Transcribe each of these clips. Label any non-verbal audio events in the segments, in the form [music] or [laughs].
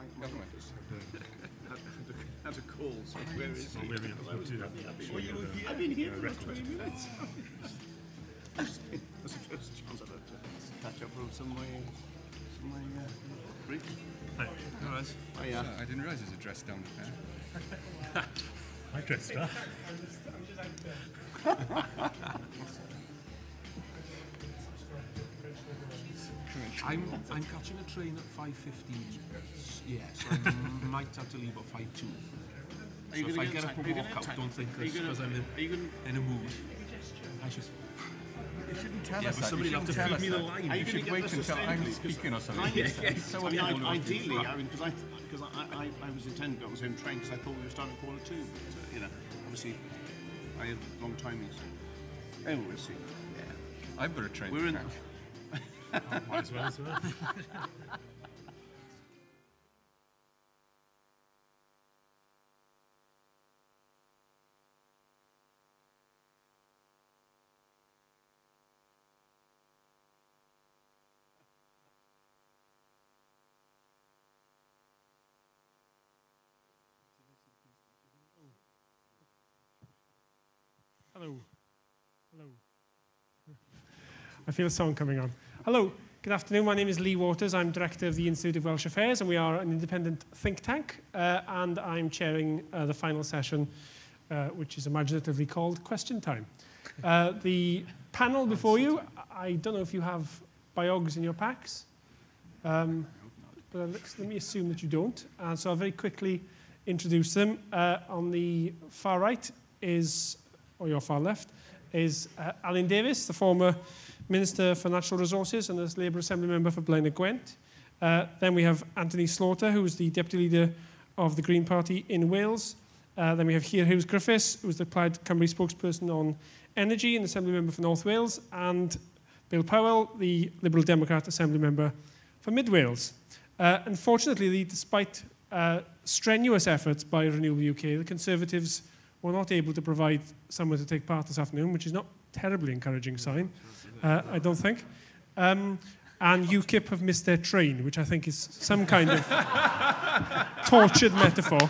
my, my office had a, [laughs] had, had a call, so where is he? maybe Because I we'll was- do that. Well, you were here. I've been here for about 20 minutes. That's the first chance I've had to catch up with some of my, some of my uh, briefs. All right. Oh, yeah. I didn't realise it was a dress down affair. [laughs] I dressed up. [laughs] I'm, I'm catching a train at 5.15. Yeah, so I might have to leave at 5.2. Are you So if I get up and walk out, don't think are because I'm in, Are you going in a mood. I should... You shouldn't tell Yeah, us but that. somebody will have to feed me the line. Are You you should wait until I'm speaking or something. It's- it's so I mean. I, ideally, I mean, because I, because I, I, I was intending to go on the same train because I thought we were starting at quarter two, but uh, you know, obviously, I had long timings. Anyway, we'll see. Yeah. I've got a train. We're in. Might as well as well. Hello. Hello. I feel a song coming on. Hello. Good afternoon. My name is Lee Waters. I'm director of the Institute of Welsh Affairs, and we are an independent think tank. Uh, and I'm chairing uh, the final session, uh, which is imaginatively called Question Time. [laughs] Uh, the panel before you, I don't know if you have biogs in your packs, um, but let me assume that you don't. And so I'll very quickly introduce them. Uh, on the far right is or your far left, is uh, Alan Davis, the former Minister for Natural Resources and as Labour Assembly Member for Blaenau Gwent. Uh, then we have Anthony Slaughter, who is the Deputy Leader of the Green Party in Wales. Uh, then we have Here Hughes Griffiths, who is the Plaid Cymru spokesperson on energy and Assembly Member for North Wales, and Bill Powell, the Liberal Democrat Assembly Member for Mid Wales. Uh, unfortunately, despite uh, strenuous efforts by Renewable UK, the Conservatives were not able to provide someone to take part this afternoon, which is not a terribly encouraging sign, uh, I don't think. Um, and UKIP have missed their train, which I think is some kind of [laughs] tortured metaphor.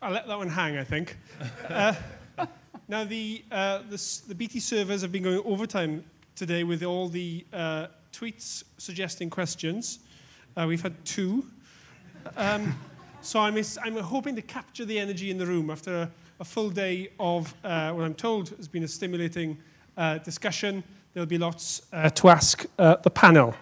I'll let that one hang, I think. Uh, now, the, uh, the, the BT servers have been going overtime today with all the uh, tweets suggesting questions. Uh, we've had two. Um, So I'm, I'm hoping to capture the energy in the room after a, a full day of uh, what I'm told has been a stimulating uh, discussion. There'll be lots uh, to ask uh, the panel.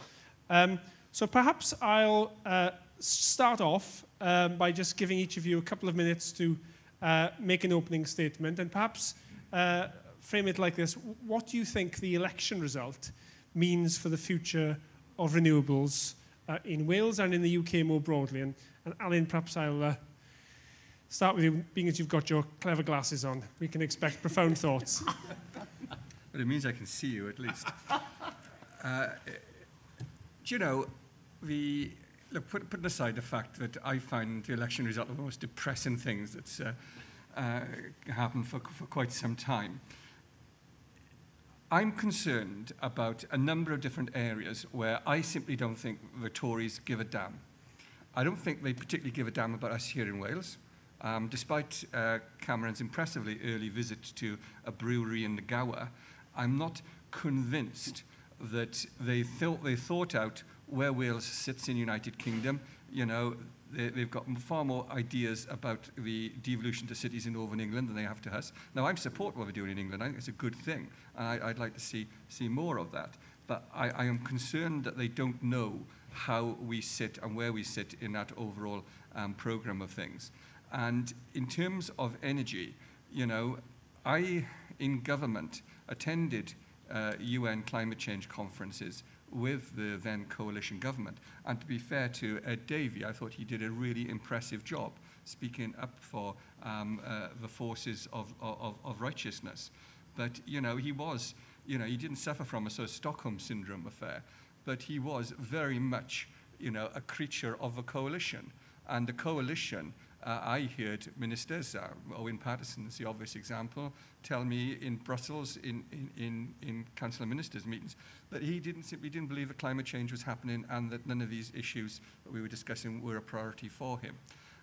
Um, so perhaps I'll uh, start off um, by just giving each of you a couple of minutes to uh, make an opening statement and perhaps uh, frame it like this. What do you think the election result means for the future of renewables uh, in Wales and in the UK more broadly? And and Alun, perhaps I'll uh, start with you, being as you've got your clever glasses on. We can expect profound [laughs] thoughts. But it means I can see you at least. [laughs] uh, do you know, the, look, put, putting aside the fact that I find the election result one of the most depressing things that's uh, uh, happened for, for quite some time, I'm concerned about a number of different areas where I simply don't think the Tories give a damn. I don't think they particularly give a damn about us here in Wales. Um, despite uh, Cameron's impressively early visit to a brewery in the Gower, I'm not convinced that they thought, they thought out where Wales sits in United Kingdom. You know, they, they've got far more ideas about the devolution to cities in Northern England than they have to us. Now, I'm support what they're doing in England. I think it's a good thing. I, I'd like to see, see more of that. But I, I am concerned that they don't know how we sit and where we sit in that overall um, program of things. And in terms of energy, you know, I, in government, attended uh, UN climate change conferences with the then coalition government. And to be fair to Ed Davey, I thought he did a really impressive job speaking up for um, uh, the forces of, of, of righteousness. But, you know, he was, you know, he didn't suffer from a sort of Stockholm syndrome affair, but he was very much, you know, a creature of a coalition. And the coalition Uh, I heard ministers, uh, Owen Paterson is the obvious example, tell me in Brussels, in, in, in, in Council of Ministers meetings, that he didn't simply didn't believe that climate change was happening and that none of these issues that we were discussing were a priority for him.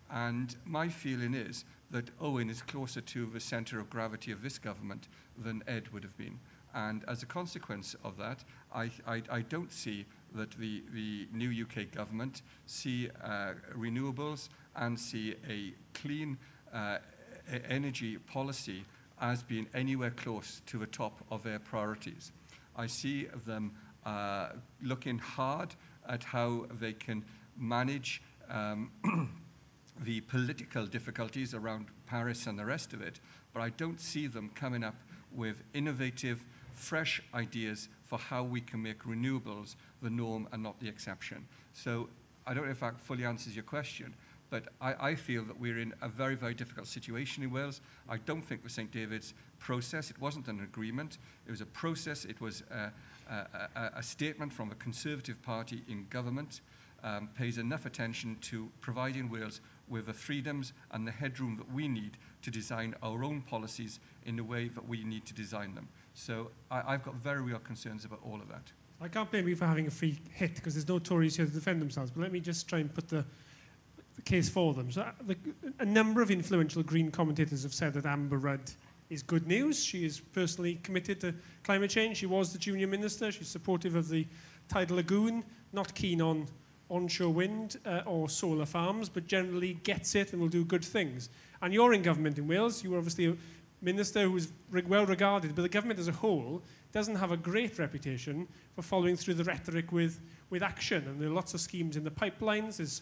And my feeling is that Owen is closer to the centre of gravity of this government than Ed would have been. And as a consequence of that, I, I, I don't see that the, the new UK government see uh, renewables and see a clean uh, energy policy as being anywhere close to the top of their priorities. I see them uh, looking hard at how they can manage um, [clears throat] the political difficulties around Paris and the rest of it, but I don't see them coming up with innovative, fresh ideas for how we can make renewables the norm and not the exception. So I don't know if that fully answers your question, but I, I feel that we're in a very, very difficult situation in Wales. I don't think the St. David's process, it wasn't an agreement, it was a process, it was a, a, a, a statement from the Conservative Party in government, um, pays enough attention to providing Wales with the freedoms and the headroom that we need to design our own policies in the way that we need to design them. So I, I've got very real concerns about all of that. I can't blame you for having a free hit because there's no Tories here to defend themselves. But let me just try and put the, the case for them. So uh, the, a number of influential Green commentators have said that Amber Rudd is good news. She is personally committed to climate change. She was the junior minister. She's supportive of the tidal lagoon, not keen on onshore wind uh, or solar farms, but generally gets it and will do good things. And you're in government in Wales. You were obviously a minister who is well regarded, but the government as a whole doesn't have a great reputation for following through the rhetoric with, with action. And there are lots of schemes in the pipelines. There's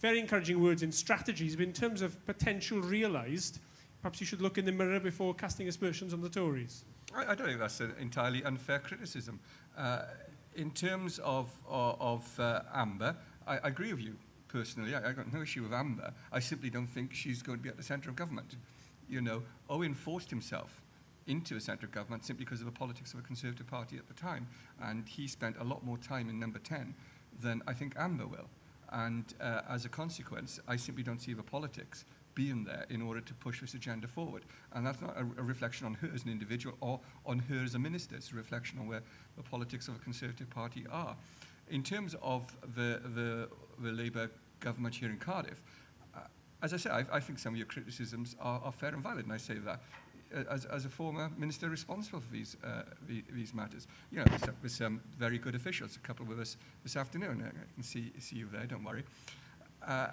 very encouraging words in strategies, but in terms of potential realised, perhaps you should look in the mirror before casting aspersions on the Tories. I, I don't think that's an entirely unfair criticism. Uh, in terms of, of, of uh, Amber, I, I agree with you personally. I, I got no issue with Amber. I simply don't think she's going to be at the centre of government. You know, Owen forced himself into a centre of government simply because of the politics of the Conservative Party at the time, and he spent a lot more time in number 10 than I think Amber will. And uh, as a consequence, I simply don't see the politics being there in order to push this agenda forward. And that's not a, a reflection on her as an individual or on her as a minister. It's a reflection on where the politics of the Conservative Party are. In terms of the, the, the Labour government here in Cardiff, as I say, I, I think some of your criticisms are, are fair and valid, and I say that uh, as, as a former minister responsible for these, uh, the, these matters. You know, there's, there's some very good officials, a couple with us this afternoon. I can see, see you there, don't worry. Uh,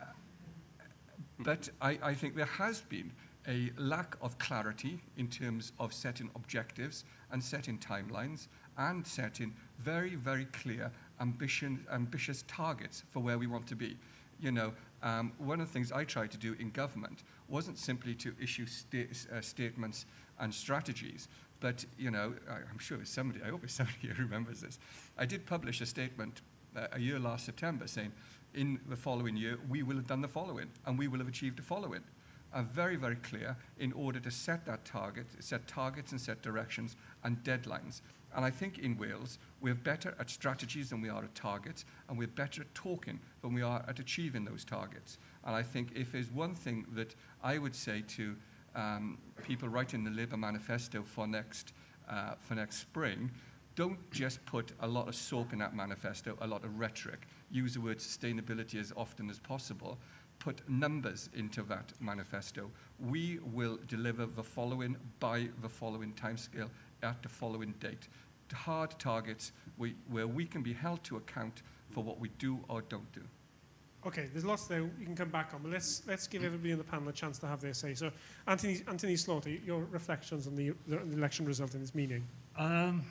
but I, I think there has been a lack of clarity in terms of setting objectives and setting timelines and setting very, very clear ambition, ambitious targets for where we want to be. You know, um, one of the things I tried to do in government wasn't simply to issue sta uh, statements and strategies, but, you know, I, I'm sure somebody, I hope somebody here remembers this. I did publish a statement uh, a year last September saying, in the following year, we will have done the following, and we will have achieved the following. Are very, very clear in order to set that target, set targets and set directions and deadlines. And I think in Wales, we're better at strategies than we are at targets, and we're better at talking than we are at achieving those targets. And I think if there's one thing that I would say to um, people writing the Labour manifesto for next, uh, for next spring, don't just put a lot of soap in that manifesto, a lot of rhetoric. Use the word sustainability as often as possible. Put numbers into that manifesto. We will deliver the following by the following timescale at the following date. Hard targets we, where we can be held to account for what we do or don't do. Okay, there's lots there you can come back on, but let's, let's give everybody on the panel a chance to have their say. So, Anthony, Anthony Slaughter, your reflections on the, the election result and its meaning. Um,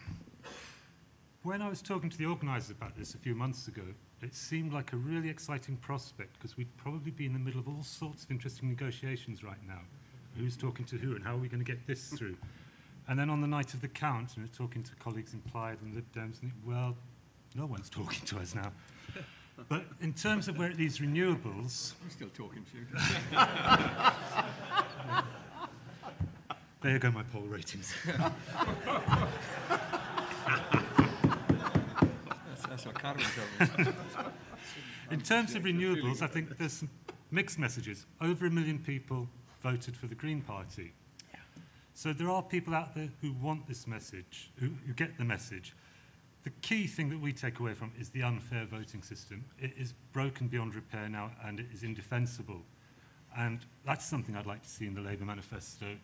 when I was talking to the organisers about this a few months ago, it seemed like a really exciting prospect because we'd probably be in the middle of all sorts of interesting negotiations right now. Who's talking to who and how are we going to get this through? And then on the night of the count, you know, talking to colleagues in Plaid and Lib Dems, and it, well, no one's [laughs] talking to us now. But in terms of where it these renewables, I'm still talking to you. [laughs] there go my poll ratings. [laughs] That's, what told me. In terms of renewables, I think there's some mixed messages. Over a million people voted for the Green Party. So there are people out there who want this message, who, who get the message. The key thing that we take away from is the unfair voting system. It is broken beyond repair now and it is indefensible. And that's something I'd like to see in the Labour manifesto,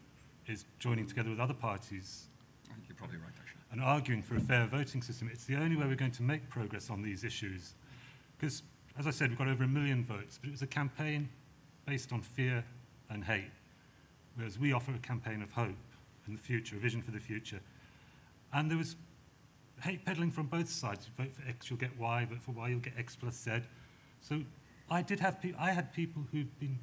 is joining together with other parties I think you're probably right, actually. and arguing for a fair voting system. It's the only way we're going to make progress on these issues. Because, as I said, we've got over a million votes, but it was a campaign based on fear and hate, whereas we offer a campaign of hope in the future, a vision for the future. And there was hate peddling from both sides. You Vote for X, you'll get Y. Vote for Y, you'll get X plus Z. So I did have pe- I had people who'd been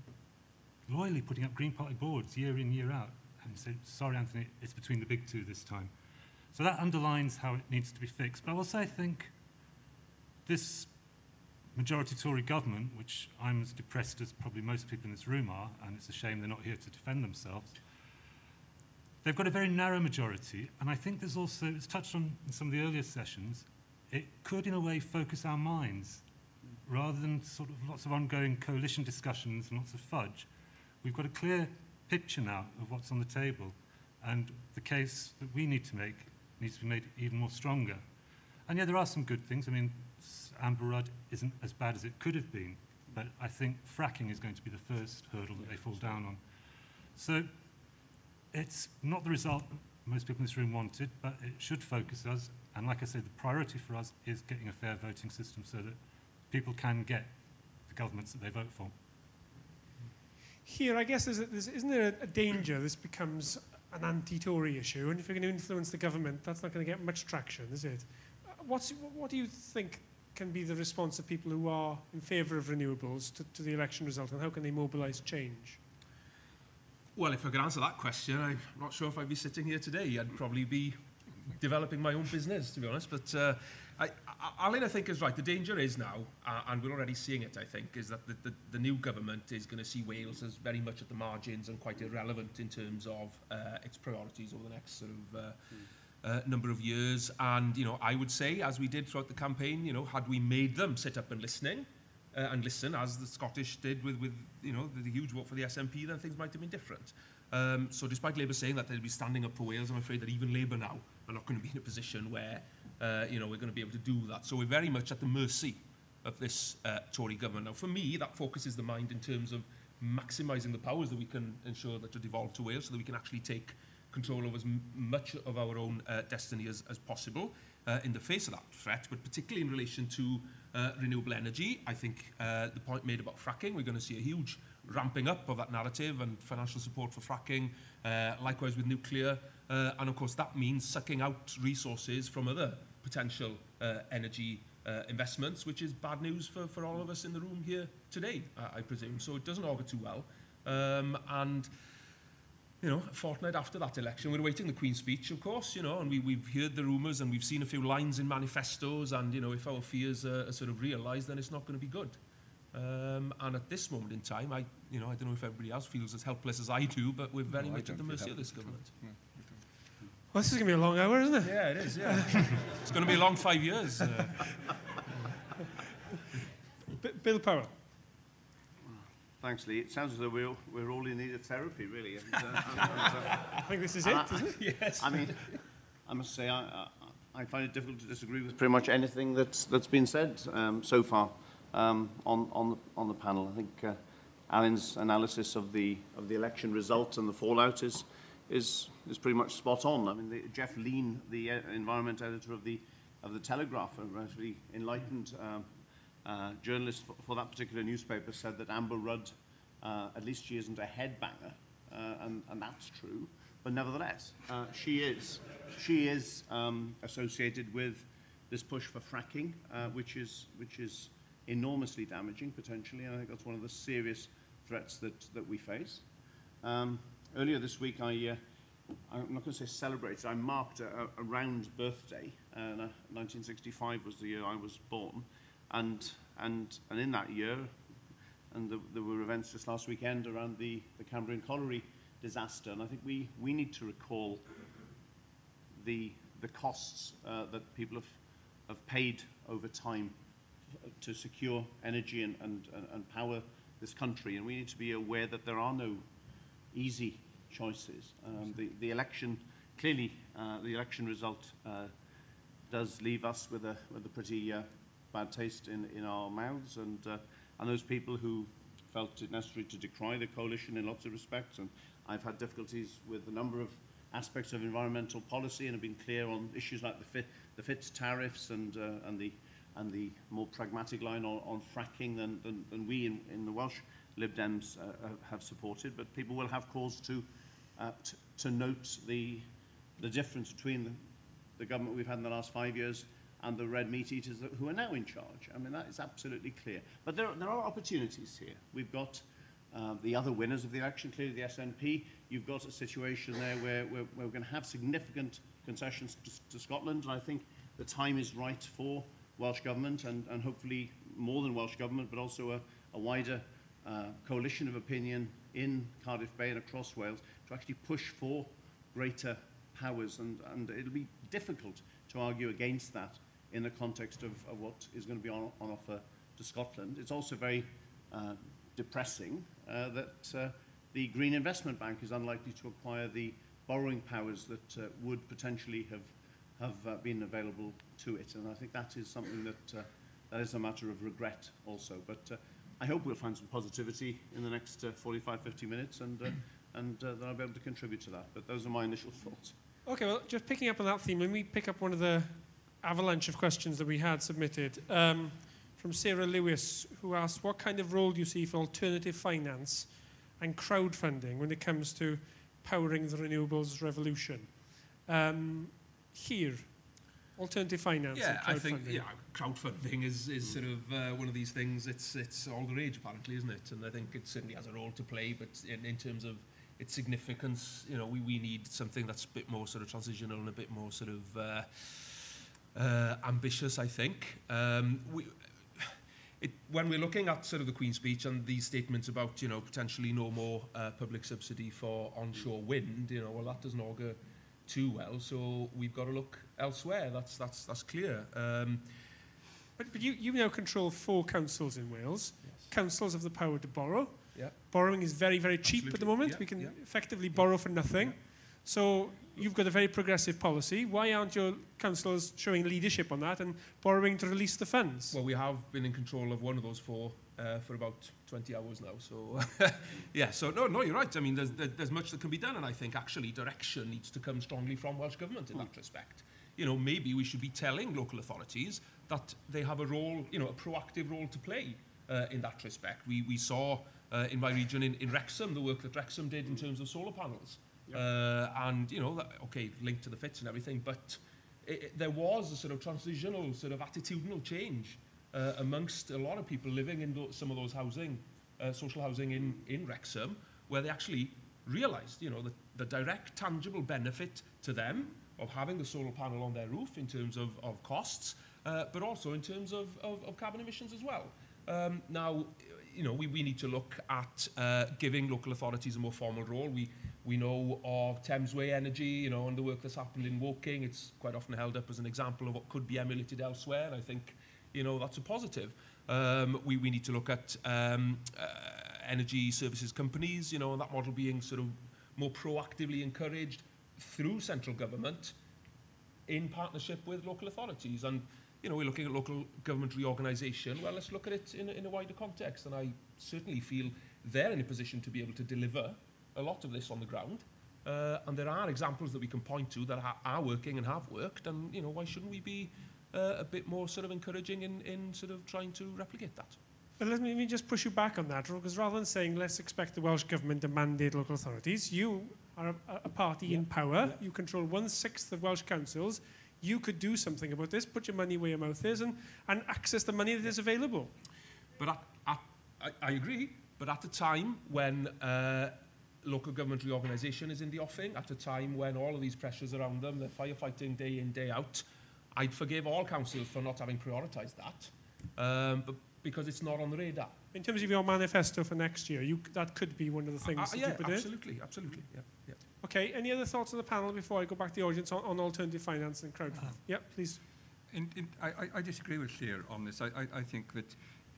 loyally putting up Green Party boards year in, year out, and said, "Sorry, Anthony, it's between the big two this time." So that underlines how it needs to be fixed. But I also think this majority Tory government, which I'm as depressed as probably most people in this room are, and it's a shame they're not here to defend themselves. They've got a very narrow majority, and I think there's also, it's touched on in some of the earlier sessions, it could in a way focus our minds rather than sort of lots of ongoing coalition discussions and lots of fudge. We've got a clear picture now of what's on the table, and the case that we need to make needs to be made even more stronger. And yeah, there are some good things. I mean, Amber Rudd isn't as bad as it could have been, but I think fracking is going to be the first hurdle that they fall down on. So it's not the result most people in this room wanted, but it should focus us. And like I said, the priority for us is getting a fair voting system so that people can get the governments that they vote for. Llyr, I guess, isn't there a, a danger this becomes an anti-Tory issue? And if you're going to influence the government, that's not going to get much traction, is it? Uh, What's, what do you think can be the response of people who are in favour of renewables to, to the election result and how can they mobilise change? Well, if I could answer that question, I'm not sure if I'd be sitting here today. I'd probably be developing my own business, to be honest. But uh, I, I, Alan, I think, is right. The danger is now, uh, and we're already seeing it, I think, is that the, the, the new government is going to see Wales as very much at the margins and quite irrelevant in terms of uh, its priorities over the next sort of uh, mm. Uh, number of years. And, you know, I would say, as we did throughout the campaign, you know, had we made them sit up and listening, uh, and listen, as the Scottish did with, with you know, the, the huge vote for the SNP, then things might have been different. Um, so despite Labour saying that they'll be standing up for Wales, I'm afraid that even Labour now are not going to be in a position where, uh, you know, we're going to be able to do that. So we're very much at the mercy of this uh, Tory government. Now, for me, that focuses the mind in terms of maximising the powers that we can ensure that are devolved to Wales so that we can actually take control of as much of our own uh, destiny as, as possible uh, in the face of that threat, but particularly in relation to uh, renewable energy. I think uh, the point made about fracking, we're going to see a huge ramping up of that narrative and financial support for fracking, uh, likewise with nuclear, uh, and of course that means sucking out resources from other potential uh, energy uh, investments, which is bad news for, for all of us in the room here today, I, I presume. So it doesn't augur too well. Um, and you know, a fortnight after that election, we're awaiting the Queen's speech, of course, you know, and we, we've heard the rumours and we've seen a few lines in manifestos, and, you know, if our fears are, are sort of realised, then it's not going to be good. Um, and at this moment in time, I, you know, I don't know if everybody else feels as helpless as I do, but we're very No, much at the mercy of this helpless at all. government. No, Well, this is going to be a long hour, isn't it? Yeah, it is, yeah. it's going to be a long five years. Uh, [laughs] Bill Powell. Thanks, Lee. It sounds as though we're, all- we're all in need of therapy, really. And, uh, [laughs] and, uh, I think this is it, I- isn't it? yes. I mean, I must say, I, I, I find it difficult to disagree with pretty much anything that's, that's been said um, so far um, on, on, the, on the panel. I think uh, Alun's analysis of the, of the election result and the fallout is, is, is pretty much spot on. I mean, the, Jeff Lean, the uh, environment editor of the, of the Telegraph, a relatively enlightened um, uh, journalist for, for that particular newspaper, said that Amber Rudd, uh, at least she isn't a headbanger, uh, and, and that's true. But nevertheless, uh, she is. She is um, associated with this push for fracking, which is which is enormously damaging potentially. And I think that's one of the serious threats that that we face. Um, earlier this week, I. I'm not going to say celebrated. I marked a, a round birthday. And, uh, 1965 was the year I was born, and and and in that year, and the, there were events just last weekend around the, the Cambrian colliery disaster. And I think we, we need to recall the, the costs uh, that people have, have paid over time to secure energy and, and, and- power this country, and we need to be aware that there are no easy choices. Um, the, the election, clearly, uh, the election result uh, does leave us with a, with a pretty uh, bad taste in, in our mouths and, uh, and those people who felt it necessary to decry the coalition in lots of respects. And I've had difficulties with a number of aspects of environmental policy and have been clear on issues like the, fit, the FITS tariffs and, uh, and, the, and the more pragmatic line on, on fracking than, than, than we in, in the Welsh Lib Dems uh, uh have supported. But people will have cause to, uh, to note the, the difference between the, the government we've had in the last five years and the red meat eaters that, who are now in charge. I mean, that is absolutely clear. But there, there are opportunities here. We've got uh, the other winners of the election, clearly the SNP. You've got a situation there where, where, where we're going to have significant concessions to, to Scotland, and I think the time is right for Welsh Government and, and hopefully more than Welsh Government, but also a, a wider uh, coalition of opinion in Cardiff Bay and across Wales to actually push for greater powers. And, and it'll be difficult to argue against that in the context of, of what is going to be on, on offer to Scotland. It's also very uh, depressing uh, that uh, the Green Investment Bank is unlikely to acquire the borrowing powers that uh, would potentially have, have been available to it. And I think that is something that, that is a matter of regret also. But I hope we'll find some positivity in the next uh, 45, 50 minutes and, uh, [clears throat] and uh, that I'll be able to contribute to that. But those are my initial thoughts. Okay, well, just picking up on that theme, let me pick up one of the avalanche of questions that we had submitted. Um, from Sarah Lewis, who asked, what kind of role do you see for alternative finance and crowdfunding when it comes to powering the renewables revolution? Um, Llyr, alternative finance Yeah, I think crowdfunding. yeah, crowdfunding is, is sort of uh, one of these things. It's it's all the rage apparently, isn't it? And I think it certainly has a role to play. But in, in terms of its significance, you know, we, we need something that's a bit more sort of transitional and a bit more sort of uh, uh, ambitious, I think. Um, we, it, when we're looking at sort of the Queen's speech and these statements about, you know, potentially no more uh, public subsidy for onshore wind, you know, well, that doesn't augur too well. So we've got to look elsewhere. That's that's that's clear. Um, but, but you, you now control four councils in Wales. Yes. Councils have the power to borrow. Yeah. Borrowing is very, very cheap Absolutely. at the moment. Yeah, we can yeah. effectively yeah. borrow for nothing. Yeah. So you've got a very progressive policy. Why aren't your councillors showing leadership on that and borrowing to release the funds? Well, we have been in control of one of those four uh, for about 20 hours now. So, [laughs] yeah, so no, no, you're right. I mean, there's, there's much that can be done, and I think actually direction needs to come strongly from Welsh Government in that respect. You know, maybe we should be telling local authorities that they have a role, you know, a proactive role to play uh, in that respect. We, we saw uh, in my region in, in Wrexham the work that Wrexham did in terms of solar panels. Uh, and, you know, that, okay, linked to the fits and everything, but it, it, there was a sort of transitional, sort of attitudinal change uh, amongst a lot of people living in some of those housing, uh, social housing in, in Wrexham, where they actually realised, you know, the, the direct tangible benefit to them of having the solar panel on their roof in terms of, of costs, uh, but also in terms of, of, of carbon emissions as well. Um, now, you know, we, we need to look at uh, giving local authorities a more formal role. We, we know of Thamesway Energy, you know, and the work that's happened in Woking. It's quite often held up as an example of what could be emulated elsewhere. And I think, you know, that's a positive. Um, we, we need to look at um, uh, energy services companies, you know, and that model being sort of more proactively encouraged through central government in partnership with local authorities. And, you know, we're looking at local government reorganisation. Well, let's look at it in, in a wider context. And I certainly feel they're in a position to be able to deliver a lot of this on the ground. Uh, and there are examples that we can point to that ha- are working and have worked. And, you know, why shouldn't we be uh, a bit more sort of encouraging in, in sort of trying to replicate that? But let me, just push you back on that, because rather than saying let's expect the Welsh Government to mandate local authorities, you are a, a party in power. You control one sixth of Welsh councils. You could do something about this, put your money where your mouth is, and, and access the money that is available. But at, at, I, I agree, but at a time when uh, local government reorganisation is in the offing, at a time when all of these pressures around them, they're firefighting day in, day out, I'd forgive all councils for not having prioritised that, um, but because it's not on the radar. In terms of your manifesto for next year, you, that could be one of the things Uh, that yeah, you put in. absolutely, absolutely. Yeah, yeah. Okay, any other thoughts on the panel before I go back to the audience on, on alternative finance and crowdfunding? Uh, yeah, please. In, in, I, I- I disagree with Llyr on this. I, I, I think that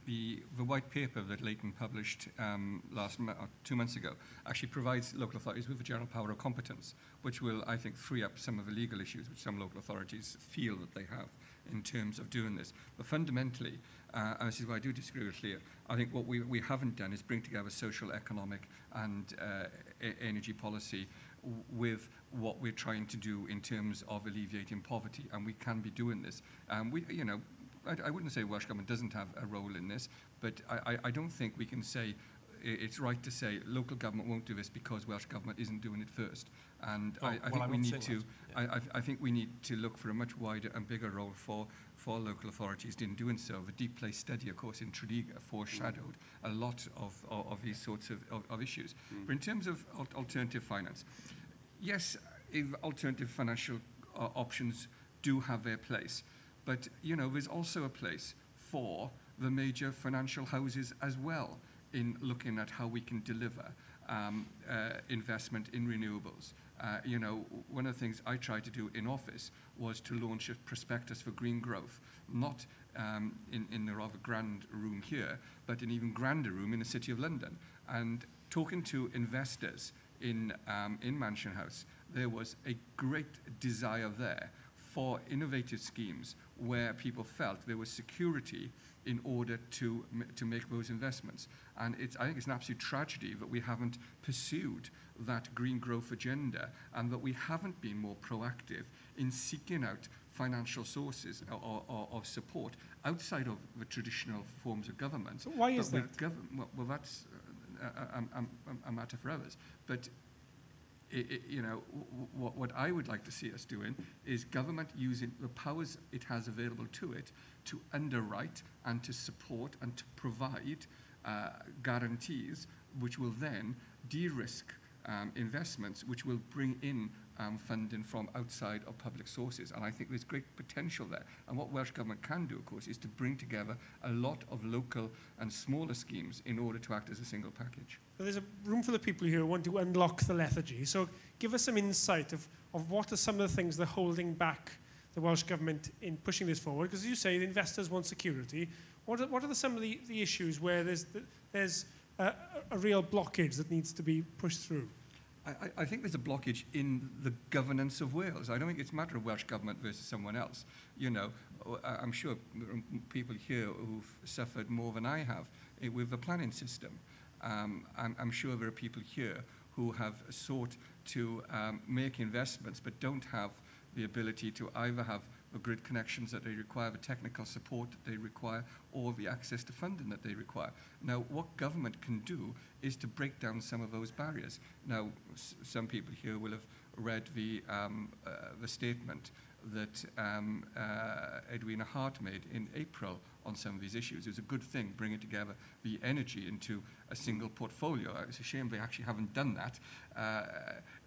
the, the white paper that Leighton published um, last uh, two months ago actually provides local authorities with a general power of competence, which will, I think, free up some of the legal issues which some local authorities feel that they have in terms of doing this. But fundamentally, uh, and this is why I do disagree with Llyr, I think what we, we haven't done is bring together social, economic, and uh, energy policy with what we're trying to do in terms of alleviating poverty, and we can be doing this. Um, we, you know, I, I wouldn't say Welsh Government doesn't have a role in this, but I, I, I don't think we can say it's right to say local government won't do this because Welsh Government isn't doing it first. And No, I, I well, think I'm we need to, yeah. I, I, I think we need to look for a much wider and bigger role for, for local authorities in doing so. The Deep Place study, of course, in Tredegar foreshadowed a lot of, of, of these sorts of, of, of issues. But in terms of al- alternative finance, yes, alternative financial uh, options do have their place, but you know, there's also a place for the major financial houses as well in looking at how we can deliver um, uh, investment in renewables. Uh, you know, one of the things I tried to do in office was to launch a prospectus for green growth, not um, in, in the rather grand room here, but an even grander room in the City of London. And talking to investors in, um, in Mansion House, there was a great desire there for innovative schemes where people felt there was security in order to, to make those investments. And it's, I think it's an absolute tragedy that we haven't pursued that green growth agenda and that we haven't been more proactive in seeking out financial sources or, or, of support outside of the traditional forms of government. So why is that? Well, well, that's a, a, a, a matter for others. But i i you know, w- w- what I would like to see us doing is government using the powers it has available to it to underwrite and to support and to provide uh, guarantees which will then de-risk um, investments which will bring in um, funding from outside of public sources. And I think there's great potential there. And what Welsh Government can do, of course, is to bring together a lot of local and smaller schemes in order to act as a single package. So there's a room full of people here who want to unlock the lethargy. So give us some insight of, of what are some of the things that are holding back the Welsh Government in pushing this forward. Because as you say, the investors want security. What are, what are the, some of the, the issues where there's, the, there's a, a real blockage that needs to be pushed through? I, I- think there's a blockage in the governance of Wales. I don't think it's a matter of Welsh Government versus someone else. You know, I'm sure people here who've suffered more than I have eh, with the planning system. Um, I'm, I'm sure there are people here who have sought to um, make investments but don't have the ability to either have the grid connections that they require, the technical support that they require, or the access to funding that they require. Now, what government can do is to break down some of those barriers. Now, some people here will have read the, um, uh, the statement that um, uh, Edwina Hart made in April on some of these issues. It was a good thing bringing together the energy into a single portfolio. It's a shame they actually haven't done that. Uh,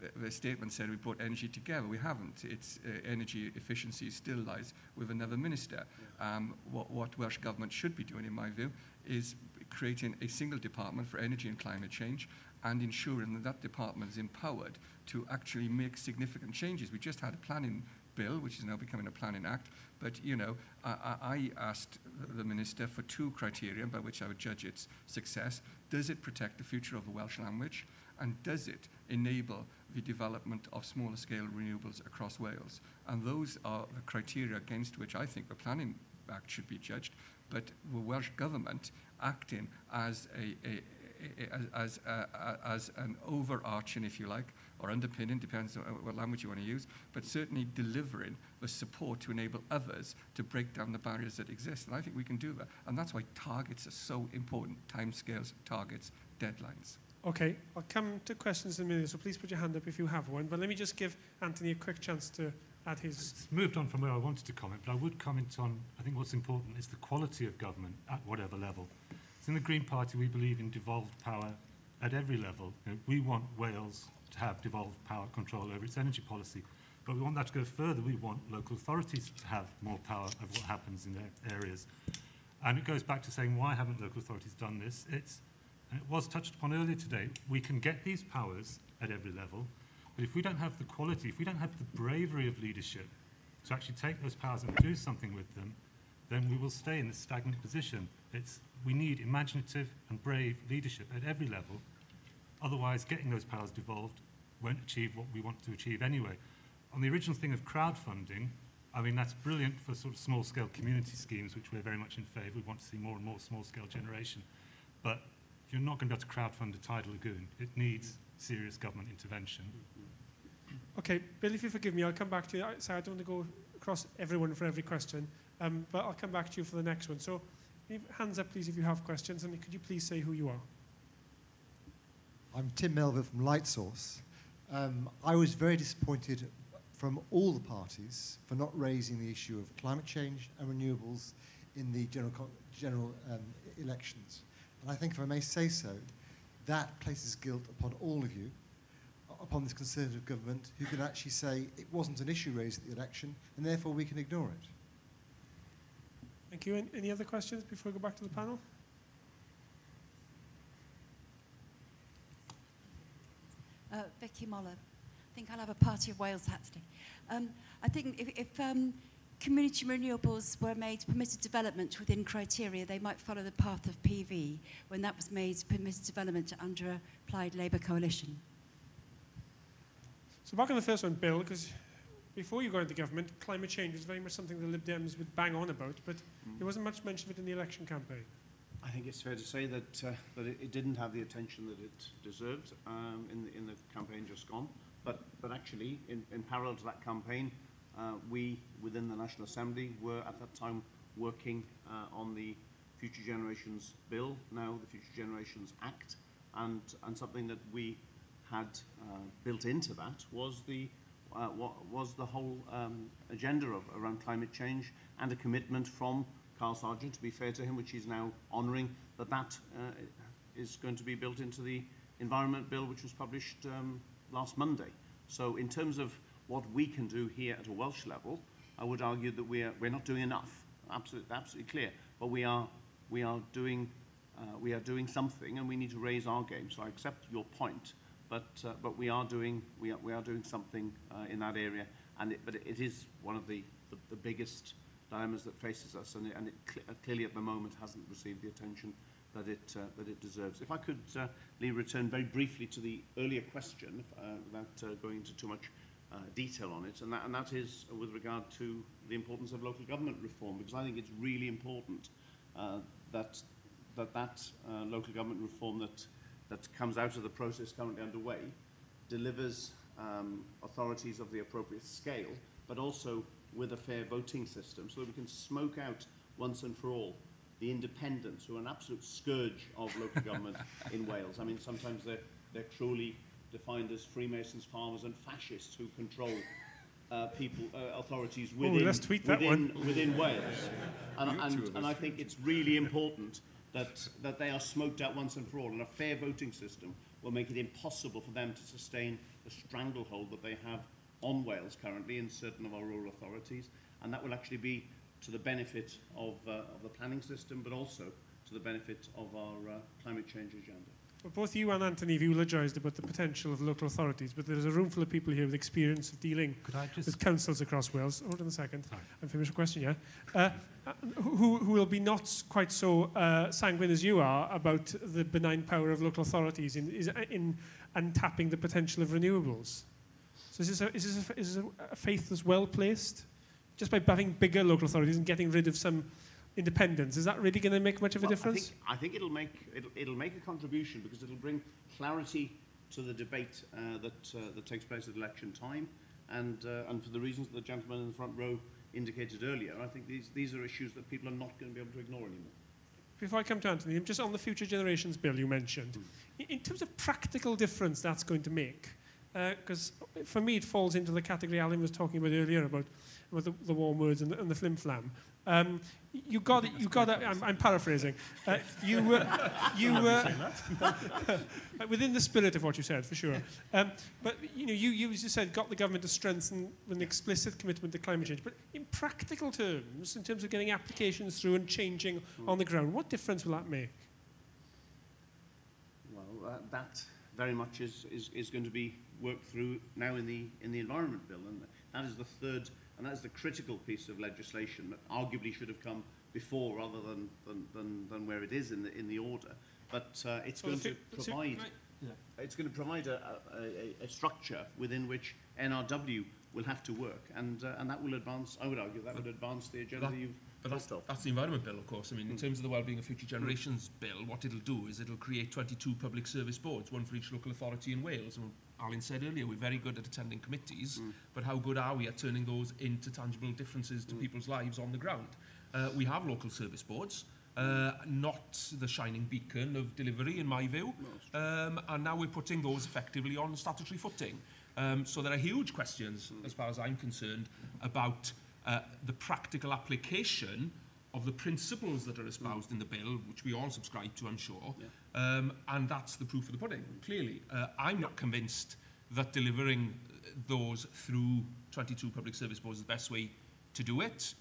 the- the statement said we brought energy together. We haven't. It's uh, energy efficiency still lies with another minister. Um, what, what Welsh Government should be doing, in my view, is creating a single department for energy and climate change and ensuring that that department is empowered to actually make significant changes. We just had a planning bill, which is now becoming a planning act, but, you know, I, I asked the minister for two criteria by which I would judge its success. Does it protect the future of the Welsh language? And does it enable the development of smaller scale renewables across Wales? And those are the criteria against which I think the planning act should be judged. But the Welsh government acting as a, a, a- as, a, a- as an overarching, if you like, or underpinning, depends on what language you want to use, but certainly delivering the support to enable others to break down the barriers that exist. And I think we can do that. And that's why targets are so important, timescales, targets, deadlines. Okay, I'll come to questions in a minute, so please put your hand up if you have one. But let me just give Anthony a quick chance to add his. It's moved on from where I wanted to comment, but I would comment on, I think what's important is the quality of government at whatever level. In the Green Party, we believe in devolved power at every level. You know, we want Wales to have devolved power control over its energy policy, but we want that to go further. We want local authorities to have more power of what happens in their areas. And it goes back to saying, why haven't local authorities done this? It's, and it was touched upon earlier today, we can get these powers at every level, but if we don't have the quality, if we don't have the bravery of leadership to actually take those powers and do something with them, then we will stay in this stagnant position. It's, we need imaginative and brave leadership at every level. Otherwise, getting those powers devolved won't achieve what we want to achieve anyway. On the original thing of crowdfunding, I mean, that's brilliant for sort of small-scale community schemes, which we're very much in favour. We want to see more and more small-scale generation. But you're not going to be able to crowdfund a tidal lagoon. It needs serious government intervention. Okay, Bill, if you forgive me, I'll come back to you. I- So I don't want to go across everyone for every question, um, but I'll come back to you for the next one. So hands up, please, if you have questions, and could you please say who you are? I'm Tim Melville from Lightsource. Um, I was very disappointed from all the parties for not raising the issue of climate change and renewables in the general, general um, elections. And I think, if I may say so, that places guilt upon all of you, upon this Conservative government, who can actually say it wasn't an issue raised at the election, and therefore we can ignore it. Thank you. Any other questions before we go back to the panel? Uh, Vicky Moller. I think I'll have a Party of Wales hat today. Um, I think if, if um, community renewables were made permitted development within criteria, they might follow the path of PV when that was made permitted development under a Plaid Labour coalition. So back on the first one, Bill, because before you got into government, climate change was very much something the Lib Dems would bang on about, but there wasn't much mention of it in the election campaign. I think it's fair to say that, uh, that it, it didn't have the attention that it deserved um, in, the, in the campaign just gone. But, but actually, in, in parallel to that campaign, uh, we, within the National Assembly, were at that time working uh, on the Future Generations Bill, now the Future Generations Act, and, and something that we had uh, built into that was the, uh, what was the whole um, agenda of, around climate change and a commitment from Carl Sargeant, to be fair to him, which he's now honouring, that that uh, is going to be built into the Environment Bill, which was published um, last Monday. So in terms of what we can do here at a Welsh level, I would argue that we're, we're not doing enough, absolutely, absolutely clear, but we are, we are doing uh, we are doing something and we need to raise our game. So I accept your point, but, uh, but we, are doing, we, are, we are doing something uh, in that area. And it, but it is one of the, the, the biggest dilemmas that faces us, and it, and it cl clearly at the moment hasn't received the attention that it, uh, that it deserves. If I could, uh, Lee, return very briefly to the earlier question, uh, without uh, going into too much uh, detail on it, and that, and that is with regard to the importance of local government reform, because I think it's really important uh, that that, that uh, local government reform that, that comes out of the process currently underway delivers um, authorities of the appropriate scale, but also with a fair voting system so that we can smoke out once and for all the independents who are an absolute scourge of local government [laughs] in Wales. I mean, sometimes they're, they're truly defined as Freemasons, farmers and fascists who control uh, people, uh, authorities within, let's tweet that within, within Wales. [laughs] And, and, and I think it's really important that, that they are smoked out once and for all, and a fair voting system will make it impossible for them to sustain the stranglehold that they have on Wales currently in certain of our rural authorities, and that will actually be to the benefit of, uh, of the planning system, but also to the benefit of our uh, climate change agenda. Well, both you and Anthony have eulogised about the potential of local authorities, but there's a room full of people here with experience of dealing with councils across Wales. Hold on a second. Sorry. I'm finished a question, yeah? Uh, uh, who, who will be not quite so uh, sanguine as you are about the benign power of local authorities in, is, in untapping the potential of renewables? So is this, a, is this, a, is this a faith that's well placed? Just by having bigger local authorities and getting rid of some independence, is that really going to make much of a Well, difference? I think, I think it'll make it'll, it'll make a contribution because it'll bring clarity to the debate uh, that uh, that takes place at election time, and uh, and for the reasons that the gentleman in the front row indicated earlier, I think these these are issues that people are not going to be able to ignore anymore. Before I come to Anthony, just on the Future Generations Bill you mentioned, in- in terms of practical difference that's going to make, because for me it falls into the category Alun was talking about earlier about, about the, the warm words and the, and the flim flam. Um, you got it. You got it. I'm, I'm paraphrasing. [laughs] Uh, you, were, you, uh, [laughs] within the spirit of what you said, for sure. Um, but you know, you, you just said got the government to strengthen an explicit commitment to climate change. But in practical terms, in terms of getting applications through and changing on the ground, what difference will that make? Well, that, that very much is, is, is going to be worked through now in the in the environment bill, and that is the third and that is the critical piece of legislation that arguably should have come before rather than, than, than, than where it is in the, in the order. But uh, it's Well, going the to provide, Right. Yeah. it's going to provide a, a, a, a structure within which NRW will have to work. And, uh, and that will advance, I would argue, that would advance the agenda that- you've But that's, that's the environment bill, of course. I mean, in mm. terms of the Wellbeing of Future Generations mm. bill, what it'll do is it'll create 22 public service boards, one for each local authority in Wales. And Alan said earlier, we're very good at attending committees, mm. but how good are we at turning those into tangible differences to mm. people's lives on the ground? Uh, we have local service boards, uh, not the shining beacon of delivery in my view. No, um, and now we're putting those effectively on statutory footing. Um, so there are huge questions, mm. as far as I'm concerned, about uh, the practical application of the principles that are espoused mm. in the bill, which we all subscribe to, I'm sure, yeah. um, and that's the proof of the pudding, clearly. Uh, I'm not convinced that delivering those through 22 public service boards is the best way to do it.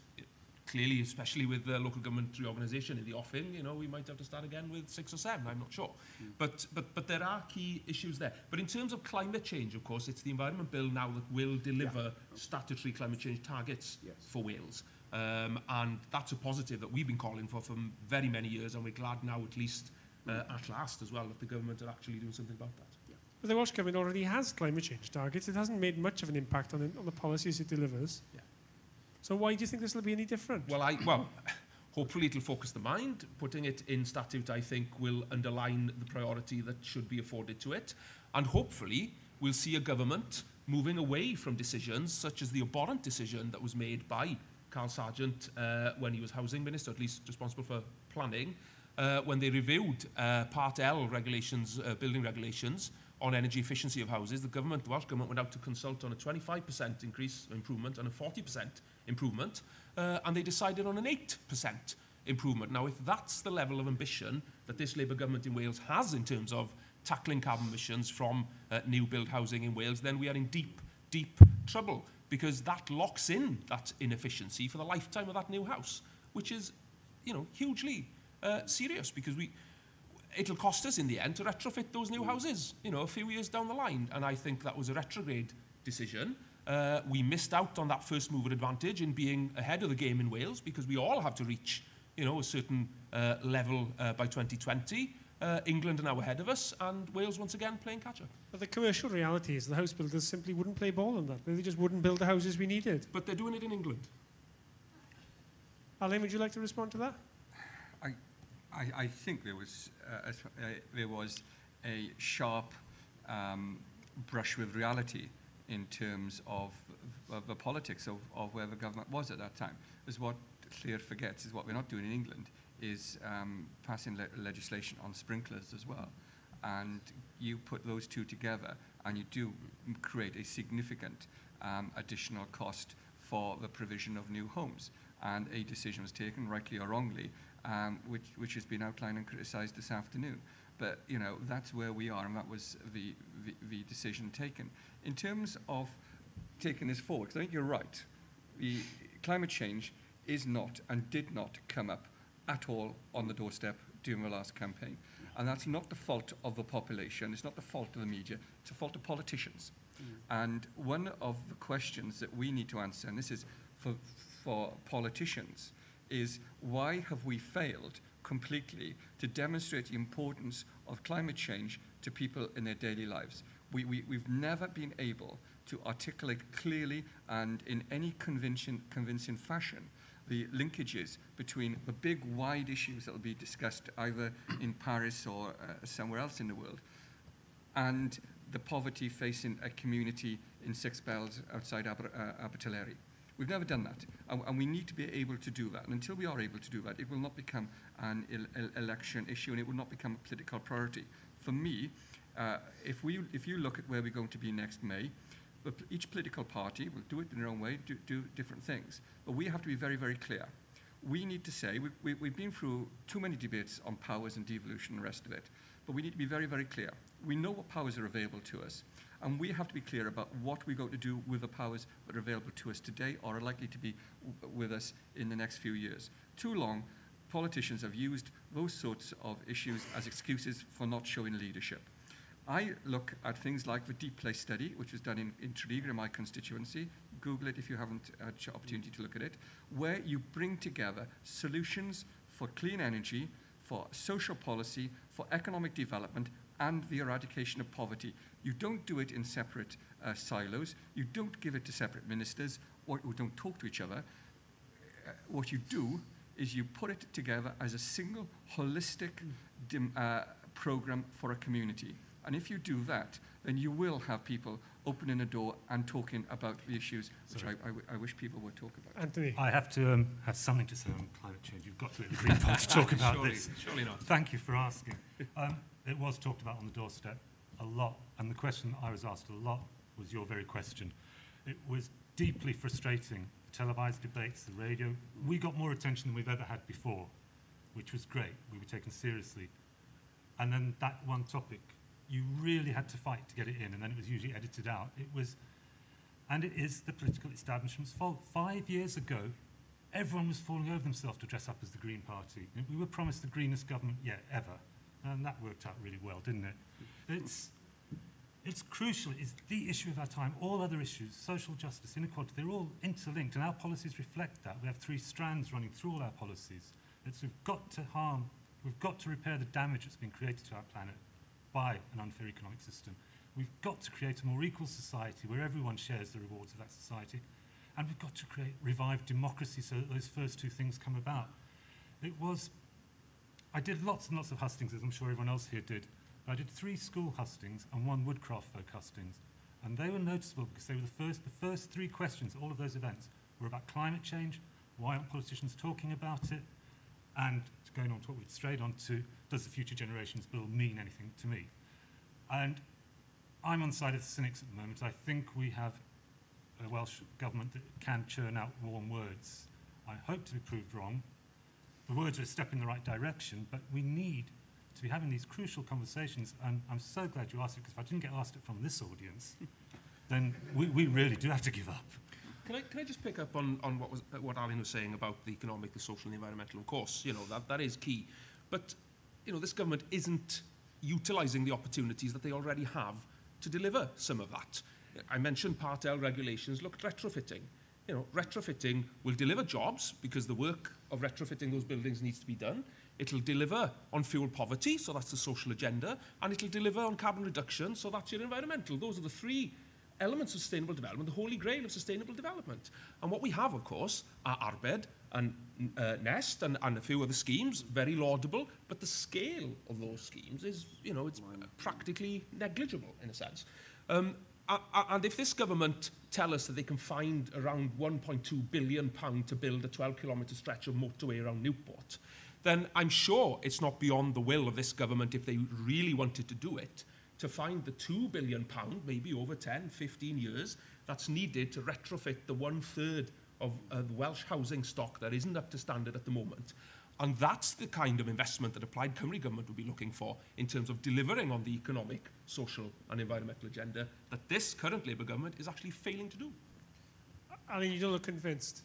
Clearly, especially with the local government reorganisation in the offing, you know, we might have to start again with six or seven, I'm not sure. But, but, but there are key issues there. But in terms of climate change, of course, it's the Environment Bill now that will deliver statutory climate change targets Yes. for Wales. Um, and that's a positive that we've been calling for for very many years, and we're glad now, at least uh, at last as well, that the government are actually doing something about that. But the Welsh Government already has climate change targets. It hasn't made much of an impact on, it, on the policies it delivers. Yeah. So why do you think this will be any different? Well, I, well, hopefully it'll focus the mind. Putting it in statute, I think, will underline the priority that should be afforded to it. And hopefully we'll see a government moving away from decisions such as the abhorrent decision that was made by Carl Sargent uh, when he was housing minister, at least responsible for planning, uh, when they reviewed uh, Part L regulations, uh, building regulations, on energy efficiency of houses, the government, the Welsh government, went out to consult on a 25% increase improvement and a 40% improvement, uh, and they decided on an 8% improvement. Now, if that's the level of ambition that this Labour government in Wales has in terms of tackling carbon emissions from uh, new build housing in Wales, then we are in deep, deep trouble because that locks in that inefficiency for the lifetime of that new house, which is, you know, hugely uh, serious because we, it'll cost us in the end to retrofit those new houses, you know, a few years down the line. And I think that was a retrograde decision. Uh, we missed out on that first mover advantage in being ahead of the game in Wales because we all have to reach, you know, a certain uh, level uh, by 2020. Uh, England are now ahead of us, and Wales once again playing catch up. But the commercial reality is the house builders simply wouldn't play ball on that. They just wouldn't build the houses we needed. But they're doing it in England. Alun, would you like to respond to that? I, I, I think there was, uh, as, uh, there was a sharp um, brush with reality in terms of, of the politics of, of where the government was at that time. Is what Llyr forgets is what we're not doing in England is um, passing le- legislation on sprinklers as well. And you put those two together and you do create a significant um, additional cost for the provision of new homes. And a decision was taken, rightly or wrongly, um, which, which has been outlined and criticised this afternoon. But, you know, that's where we are, and that was the, the, the decision taken. In terms of taking this forward, 'cause I think you're right, the climate change is not and did not come up at all on the doorstep during the last campaign. And that's not the fault of the population, it's not the fault of the media, it's the fault of politicians. Mm. And one of the questions that we need to answer, and this is for, for politicians, is why have we failed completely to demonstrate the importance of climate change to people in their daily lives? We, we, we've never been able to articulate clearly and in any convincing, convincing fashion the linkages between the big, wide issues that will be discussed either in Paris or uh, somewhere else in the world and the poverty facing a community in Six Bells outside Aber, uh. We've never done that, and, and we need to be able to do that. And until we are able to do that, it will not become an el- el- election issue, and it will not become a political priority. For me, uh, if, we, if you look at where we're going to be next May, each political party will do it in their own way, do, do different things. But we have to be very, very clear. We need to say, we, we, we've been through too many debates on powers and devolution and the rest of it, but we need to be very, very clear. We know what powers are available to us, and we have to be clear about what we're going to do with the powers that are available to us today or are likely to be with us in the next few years. Too long, politicians have used those sorts of issues as excuses for not showing leadership. I look at things like the Deep Place study, which was done in, in in my constituency, Google it if you haven't had the opportunity to look at it, where you bring together solutions for clean energy, for social policy, for economic development, and the eradication of poverty. You don't do it in separate uh, silos. You don't give it to separate ministers or don't talk to each other. Uh, what you do is you put it together as a single holistic dim, uh, program for a community. And if you do that, then you will have people opening a door and talking about the issues which I, I, w- I wish people would talk about. Anthony. I have to um, have something to say on climate change. You've got to at the Green to talk [laughs] about surely, this. Surely not. Thank you for asking. Um, it was talked about on the doorstep a lot, and the question I was asked a lot was your very question. It was deeply frustrating. The televised debates, the radio, we got more attention than we've ever had before, which was great. We were taken seriously. And then that one topic, you really had to fight to get it in, and then it was usually edited out. It was, and it is the political establishment's fault. Five years ago, everyone was falling over themselves to dress up as the Green Party. We were promised the greenest government yet ever, and that worked out really well, didn't it? It's, it's crucial. It's the issue of our time. All other issues, social justice, inequality, they're all interlinked, and our policies reflect that. We have three strands running through all our policies. It's, we've got to harm, we've got to repair the damage that's been created to our planet by an unfair economic system. We've got to create a more equal society where everyone shares the rewards of that society. And we've got to create, revive democracy so that those first two things come about. It was, I did lots and lots of hustings, as I'm sure everyone else here did. But I did three school hustings and one Woodcraft folk hustings. And they were noticeable because they were the first, the first three questions all of those events were about climate change, why aren't politicians talking about it, and going on to what we'd strayed on to, does the Future Generations Bill mean anything to me? And I'm on the side of the cynics at the moment. I think we have a Welsh government that can churn out warm words. I hope to be proved wrong. The words are a step in the right direction, but we need to be having these crucial conversations. And I'm so glad you asked it, because if I didn't get asked it from this audience, [laughs] then we, we really do have to give up. Can I, can I just pick up on, on what, was, what Alun was saying about the economic, the social and the environmental? Of course, you know, that, that is key. But, you know, this government isn't utilising the opportunities that they already have to deliver some of that. I mentioned Part L regulations, look at retrofitting. You know, retrofitting will deliver jobs because the work of retrofitting those buildings needs to be done. It'll deliver on fuel poverty, so that's the social agenda, and it'll deliver on carbon reduction, so that's your environmental. Those are the three elements of sustainable development, the holy grail of sustainable development. And what we have, of course, are Arbed and uh, Nest and, and a few other schemes, very laudable, but the scale of those schemes is, you know, it's practically negligible in a sense. Um, and if this government tell us that they can find around 1.2 billion pound to build a 12 kilometre stretch of motorway around Newport, then I'm sure it's not beyond the will of this government if they really wanted to do it to find the 2 billion pound, maybe over 10, 15 years, that's needed to retrofit the one third of uh, the Welsh housing stock that isn't up to standard at the moment. And that's the kind of investment that a Plaid Cymru government would be looking for in terms of delivering on the economic, social and environmental agenda that this current Labour government is actually failing to do. Alun, you don't look convinced.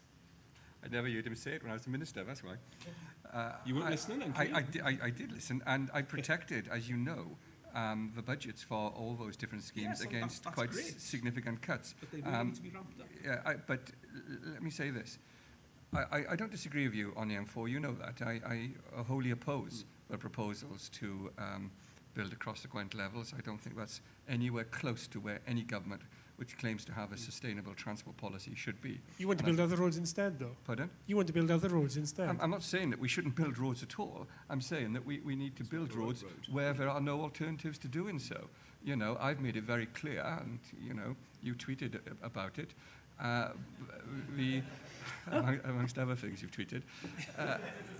I never heard him say it when I was a minister, that's why. Uh, You weren't I- listening then, I. I, di- I, did listen, and I protected, as you know, um, the budgets for all those different schemes Yes, against that's quite great. significant cuts. But they really Um, need to be ramped up. Yeah, but let me say this. I, don't disagree with you on the M4, you know that. I, wholly oppose the proposals to um, build across the Gwent levels. I don't think that's anywhere close to where any government which claims to have a sustainable transport policy should be. You want to And I- build other roads instead, though. Pardon? You want to build other roads instead. I'm, I'm not saying that we shouldn't build roads at all. I'm saying that we, we need to build roads where there are no alternatives to doing so. You know, I've made it very clear, and, you know, you tweeted about it. Uh, the, among, amongst other things you've tweeted, uh,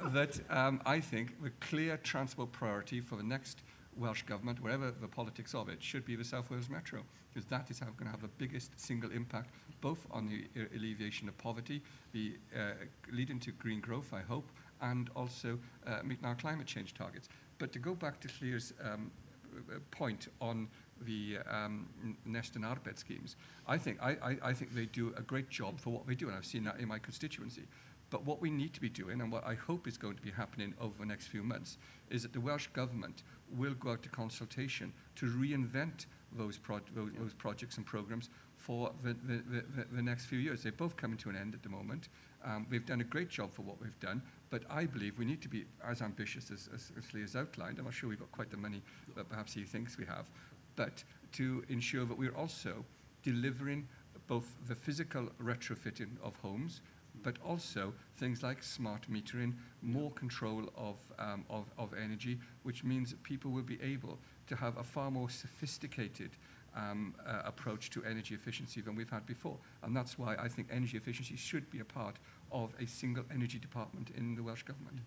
that um, I think the clear transport priority for the next Welsh government, wherever the politics of it, should be the South Wales Metro, because that is going to have the biggest single impact, both on the alleviation of poverty, the uh, leading to green growth, I hope, and also uh, meeting our climate change targets. But to go back to Llyr's um, uh, point on the um, Nest and Arbed schemes, I think, I, I, I think they do a great job for what they do, and I've seen that in my constituency. But what we need to be doing, and what I hope is going to be happening over the next few months, is that the Welsh Government will go out to consultation to reinvent those, pro- those, those projects and programs for the, the, the, the next few years. They're both coming to an end at the moment. Um, we've done a great job for what we've done, but I believe we need to be as ambitious as, as, as Lee has outlined. I'm not sure we've got quite the money that perhaps he thinks we have, but to ensure that we're also delivering both the physical retrofitting of homes, but also things like smart metering, more control of, um, of, of energy, which means that people will be able to have a far more sophisticated um, uh, approach to energy efficiency than we've had before. And that's why I think energy efficiency should be a part of a single energy department in the Welsh Government.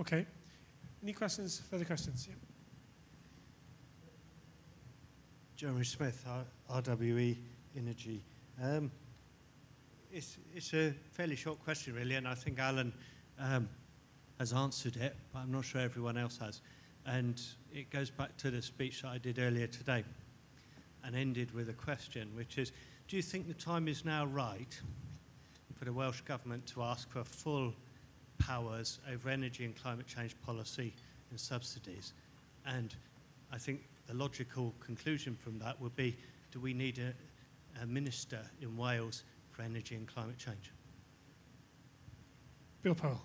Okay. Any questions, further questions? Yeah. Jeremy Smith, R- RWE Energy. Um, it's, it's a fairly short question, really, and I think Alun um, has answered it, but I'm not sure everyone else has. And it goes back to the speech that I did earlier today and ended with a question, which is, do you think the time is now right for the Welsh Government to ask for full powers over energy and climate change policy and subsidies? And I think the logical conclusion from that would be, do we need a, a minister in Wales for energy and climate change? Bill Powell.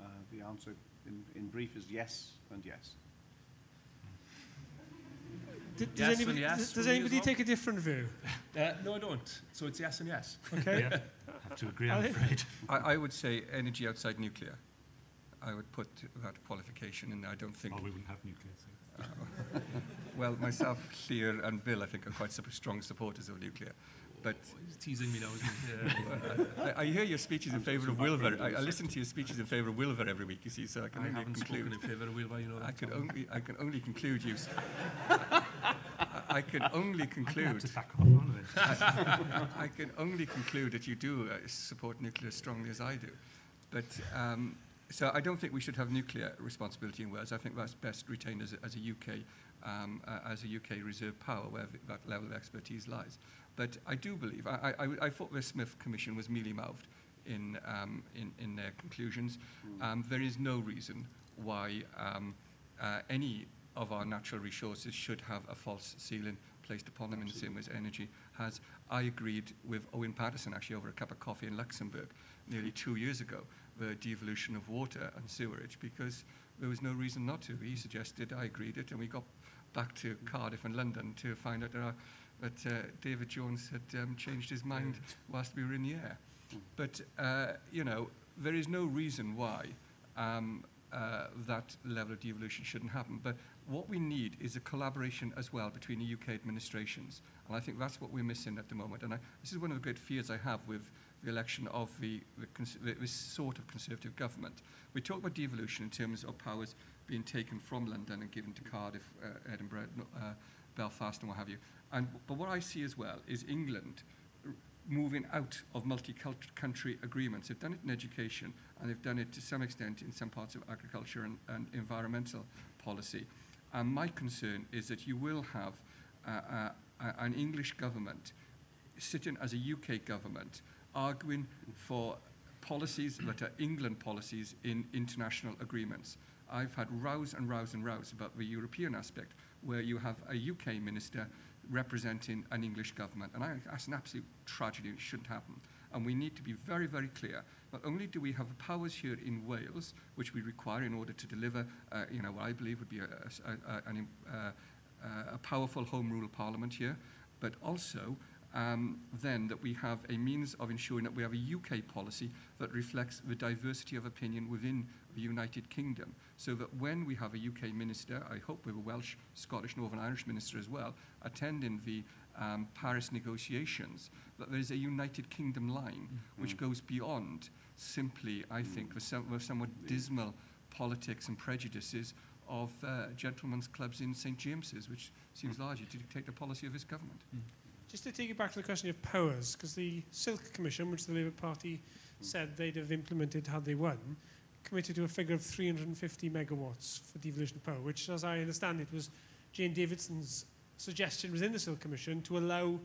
Uh, the answer in, in brief is yes and yes. [laughs] D- does Yes anybody, and yes does, does me as anybody well. take a different view? Uh, no, I don't. So it's yes and yes. Okay. Yeah, [laughs] have to agree, I'm afraid. I, I would say energy outside nuclear. I would put that qualification in. there. I don't think Oh, we wouldn't have nuclear. So. [laughs] Well, myself, Llyr, and Bill, I think, are quite sup- strong supporters of nuclear. But He's teasing me now? [laughs] Yeah. I, I hear your speeches in favour of Wylfa. I, I listen to your speeches in favour of Wylfa every week, you see, so I can I only conclude. in favour of Wylfa, you know. I can only, I can only conclude you. [laughs] I can only I'm gonna have conclude. to back off on. [laughs] I can only conclude that you do uh, support nuclear as strongly as I do. But um, so I don't think we should have nuclear responsibility in Wales. I think that's best retained as a, as a UK um, uh, as a UK reserve power where that level of expertise lies. But I do believe I, I, I thought the Smith Commission was mealy mouthed in, um, in in their conclusions. Um, there is no reason why um, uh, any of our natural resources should have a false ceiling placed upon them in the same way as energy has. I agreed with Owen Paterson actually over a cup of coffee in Luxembourg nearly two years ago, the devolution of water and sewerage, because there was no reason not to. He suggested, I agreed it, and we got back to Cardiff and London to find out that, uh, that uh, David Jones had um, changed his mind whilst we were in the air. But, uh, you know, there is no reason why um, uh, that level of devolution shouldn't happen. But what we need is a collaboration as well between the UK administrations. And I think that's what we're missing at the moment. And I, this is one of the great fears I have with the election of the, the, this sort of Conservative government. We talk about devolution in terms of powers being taken from London and given to Cardiff, uh, Edinburgh, uh, Belfast and what have you. And, but what I see as well is England moving out of multi-country agreements. They've done it in education and they've done it to some extent in some parts of agriculture and, and environmental policy. And my concern is that you will have uh, uh, an English government sitting as a UK government arguing for policies that are England policies in international agreements. I've had rows and rows and rows about the European aspect where you have a UK minister representing an English government. And I, that's an absolute tragedy. It shouldn't happen. And we need to be very, very clear. Not only do we have powers here in Wales, which we require in order to deliver, uh, you know, what I believe would be a, a, a, uh, uh, a powerful home rule parliament here, but also um, then that we have a means of ensuring that we have a UK policy that reflects the diversity of opinion within the United Kingdom. So that when we have a UK minister, I hope we have a Welsh, Scottish, Northern Irish minister as well, attending the um, Paris negotiations, that there is a United Kingdom line which goes beyond simply, I think, the, some, the somewhat dismal politics and prejudices of uh, gentlemen's clubs in St James's, which seems largely to dictate the policy of this government. Just to take you back to the question of powers, because the Silk Commission, which the Labour Party said they'd have implemented had they won, committed to a figure of 350 megawatts for devolution of power, which, as I understand it, was Jane Davidson's suggestion within the Silk Commission to allow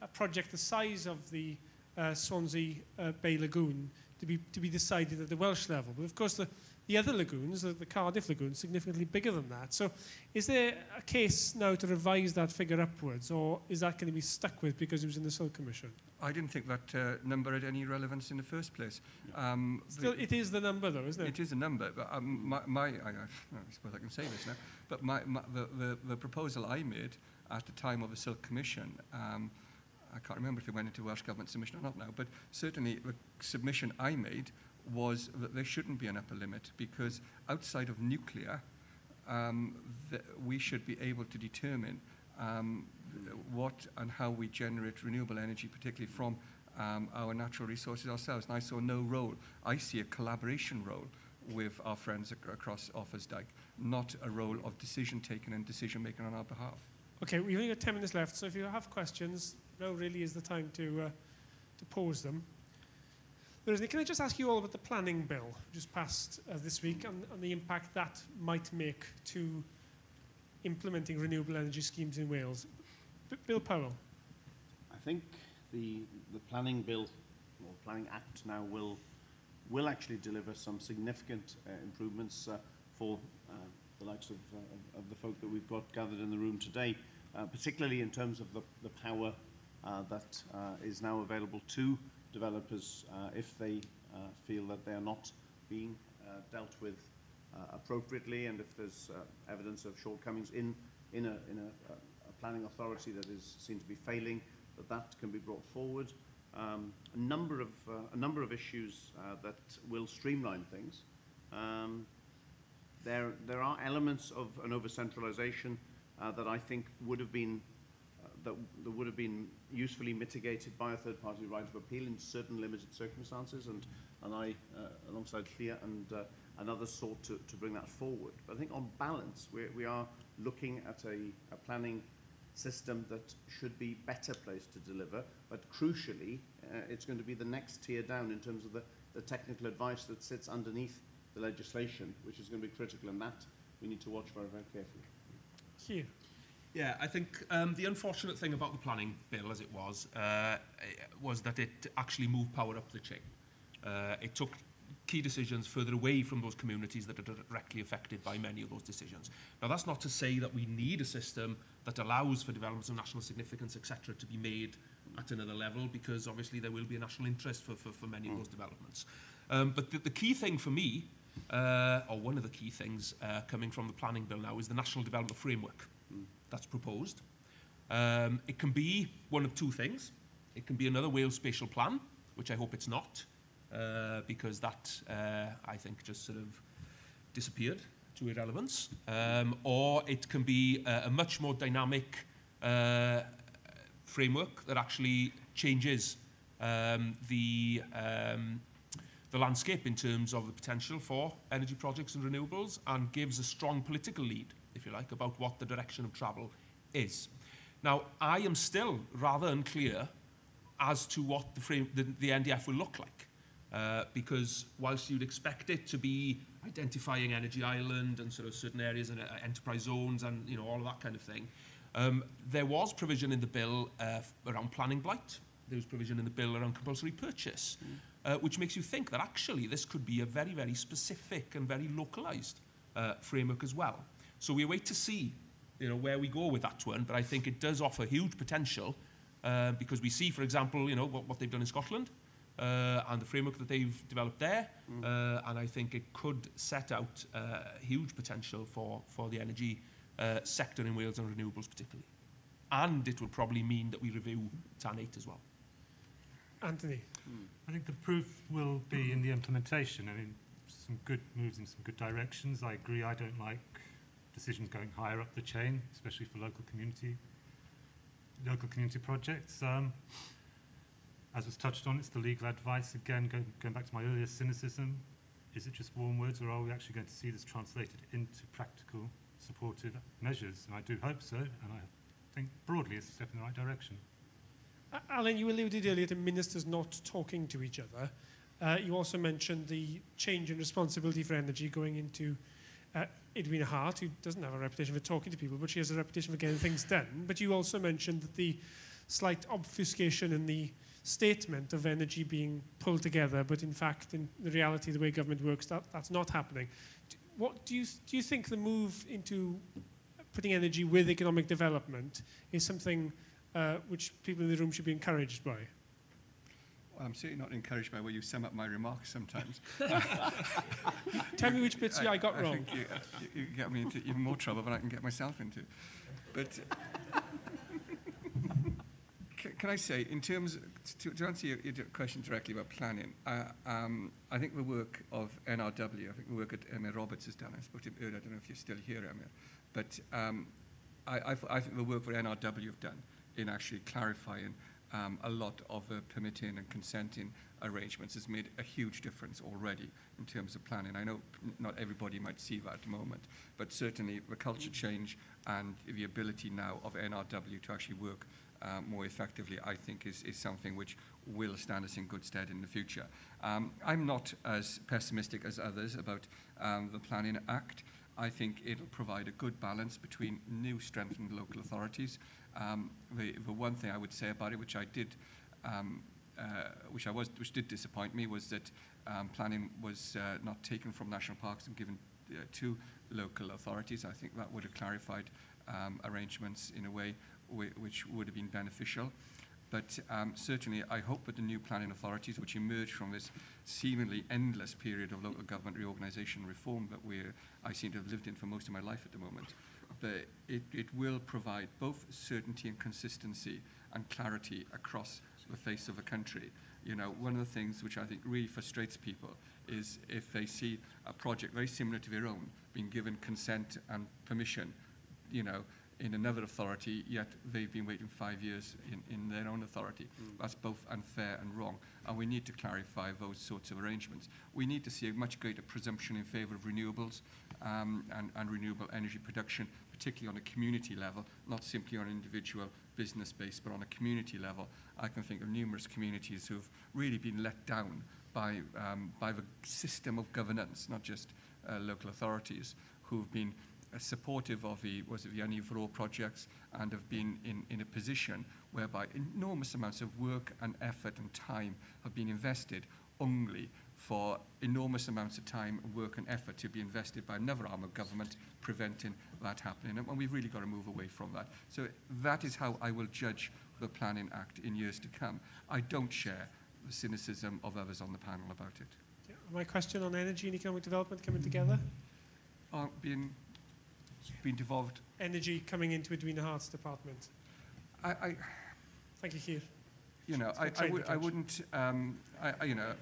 a project the size of the uh, Swansea uh, Bay Lagoon to be, to be decided at the Welsh level. But of course, the, the other lagoons, the, the Cardiff lagoon, significantly bigger than that. So is there a case now to revise that figure upwards, or is that going to be stuck with because it was in the Silk Commission? I didn't think that uh, number had any relevance in the first place. Um, Still, the- it is the number, though, isn't it? It is a number, but um, my, my I, I suppose I can say this now, but my, my, the, the, the proposal I made at the time of the Silk Commission, um, I can't remember if it went into Welsh Government submission or not now, but certainly the submission I made was that there shouldn't be an upper limit because outside of nuclear, um, we should be able to determine um, what and how we generate renewable energy, particularly from um, our natural resources ourselves. And I saw no role. I see a collaboration role with our friends ac- across Offa's Dyke, not a role of decision taking and decision making on our behalf. Okay, we've only got 10 minutes left, so if you have questions, now really is the time to, uh, to pose them. Rosie, can I just ask you all about the planning bill just passed uh, this week and, and the impact that might make to implementing renewable energy schemes in Wales? B- Bill Powell. I think the, the planning bill or planning act now will, will actually deliver some significant uh, improvements uh, for uh, the likes of, uh, of the folk that we've got gathered in the room today, uh, particularly in terms of the, the power uh, that uh, is now available to developers uh, if they uh, feel that they are not being uh, dealt with appropriately and if there's evidence of shortcomings in, in, a, in a, a planning authority that is seen to be failing, that that can be brought forward. Um, a number of uh, a number of issues uh, that will streamline things. Um, there there are elements of an over centralisation uh, that I think would have been that, that would have been usefully mitigated by a third party right of appeal in certain limited circumstances and and I uh, alongside Llyr and uh, and others sought to, to bring that forward. But I think on balance we, we are looking at a, a planning system that should be better placed to deliver, but crucially, uh, it's going to be the next tier down in terms of the, the technical advice that sits underneath the legislation, which is going to be critical, and that we need to watch very, very carefully. Here. Yeah, I think um, the unfortunate thing about the planning bill as it was, uh, was that it actually moved power up the chain. Uh, it took key decisions further away from those communities that are directly affected by many of those decisions. Now, that's not to say that we need a system that allows for developments of national significance, etc., to be made at another level, because obviously there will be a national interest for, for, for many of those developments. Um, but the, the key thing for me, uh, or one of the key things uh, coming from the planning bill now, is the National Development Framework that's proposed. Um, it can be one of two things. It can be another Wales spatial plan, which I hope it's not, uh, because that, uh, I think, just sort of disappeared to irrelevance. Um, or it can be a, a much more dynamic uh, framework that actually changes um, the, um, the landscape in terms of the potential for energy projects and renewables and gives a strong political lead, if you like, about what the direction of travel is. Now, I am still rather unclear as to what the, frame, the, the NDF will look like. Uh, because whilst you'd expect it to be identifying Energy Island and sort of certain areas and uh, enterprise zones and you know all of that kind of thing, um, there was provision in the bill uh, around planning blight. There was provision in the bill around compulsory purchase, uh, which makes you think that actually this could be a very, very specific and very localised uh, framework as well. So we wait to see you know, where we go with that one, but I think it does offer huge potential uh, because we see, for example, you know, what, what they've done in Scotland uh, and the framework that they've developed there, mm. uh, and I think it could set out uh, huge potential for, for the energy uh, sector in Wales and renewables particularly. And it would probably mean that we review TAN 8 as well. Anthony? Mm. I think the proof will be mm. in the implementation. I mean, some good moves in some good directions. I agree, I don't like decisions going higher up the chain, especially for local community, local community projects. Um, as was touched on, it's the legal advice. Again, go, going back to my earlier cynicism, is it just warm words, or are we actually going to see this translated into practical, supportive measures? And I do hope so, and I think broadly it's a step in the right direction. Alun, you alluded earlier to ministers not talking to each other. Uh, you also mentioned the change in responsibility for energy going into uh, Edwina Hart, who doesn't have a reputation for talking to people, but she has a reputation for getting things done. But you also mentioned that the slight obfuscation in the statement of energy being pulled together, but in fact, in the reality, the way government works, that, that's not happening. D- What do you, do you think the move into putting energy with economic development is something uh, which people in the room should be encouraged by? Well, I'm certainly not encouraged by where you sum up my remarks sometimes. [laughs] Tell me which bits I, got I wrong. you, you, you get me into even more trouble than I can get myself into. But [laughs] can, can I say, in terms, to, to answer your, your question directly about planning, uh, um, I think the work of NRW, I think the work that Emyr Roberts has done, I spoke to him earlier, I don't know if you're still here, Emyr, but um, I, I, I think the work that NRW have done in actually clarifying um, a lot of permitting and consenting arrangements has made a huge difference already in terms of planning. I know not everybody might see that at the moment, but certainly the culture change and the ability now of NRW to actually work uh, more effectively, I think, is, is something which will stand us in good stead in the future. Um, I'm not as pessimistic as others about um, the Planning Act. I think it'll provide a good balance between new strengthened local authorities. Um, the, the one thing I would say about it, which I did, um, uh, which I was, which did disappoint me, was that um, planning was uh, not taken from national parks and given uh, to local authorities. I think that would have clarified um, arrangements in a way whi- which would have been beneficial. But um, certainly, I hope that the new planning authorities, which emerge from this seemingly endless period of local government reorganisation reform that we I seem to have lived in for most of my life at the moment, that it, it will provide both certainty and consistency and clarity across the face of a country. You know, one of the things which I think really frustrates people is if they see a project very similar to their own being given consent and permission, you know, in another authority, yet they've been waiting five years in, in their own authority. That's both unfair and wrong, and we need to clarify those sorts of arrangements. We need to see a much greater presumption in favour of renewables um, and, and renewable energy production, particularly on a community level, not simply on an individual business base, but on a community level. I can think of numerous communities who've really been let down by, um, by the system of governance, not just uh, local authorities, who've been uh, supportive of the, was it the All projects and have been in, in a position whereby enormous amounts of work and effort and time have been invested only for enormous amounts of time, work and effort to be invested by another arm of government preventing that happening. And we've really got to move away from that. So that is how I will judge the Planning Act in years to come. I don't share the cynicism of others on the panel about it. Yeah, My question on energy and economic development coming together, Are being, being devolved. energy coming into Edwina Hart's department. I, I, Thank you, Keir. you know, I, I, would, I wouldn't, um, I, I, you know,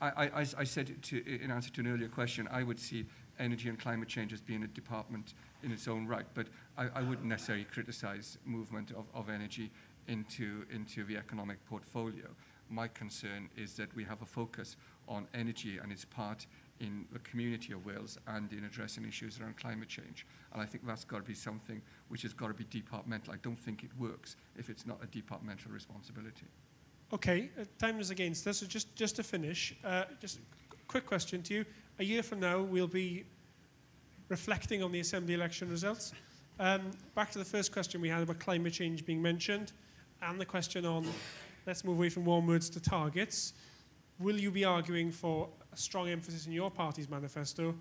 I, I, I said to, in answer to an earlier question, I would see energy and climate change as being a department in its own right, but I, I wouldn't necessarily criticise movement of, of energy into, into the economic portfolio. My concern is that we have a focus on energy and its part in the community of Wales and in addressing issues around climate change. And I think that's got to be something which has got to be departmental. I don't think it works if it's not a departmental responsibility. Okay, uh, time is against us, so just, just to finish, uh, just quick question to you. A year from now, we'll be reflecting on the Assembly election results. Um, back to the first question we had about climate change being mentioned, and the question on let's move away from warm words to targets. Will you be arguing for a strong emphasis in your party's manifesto,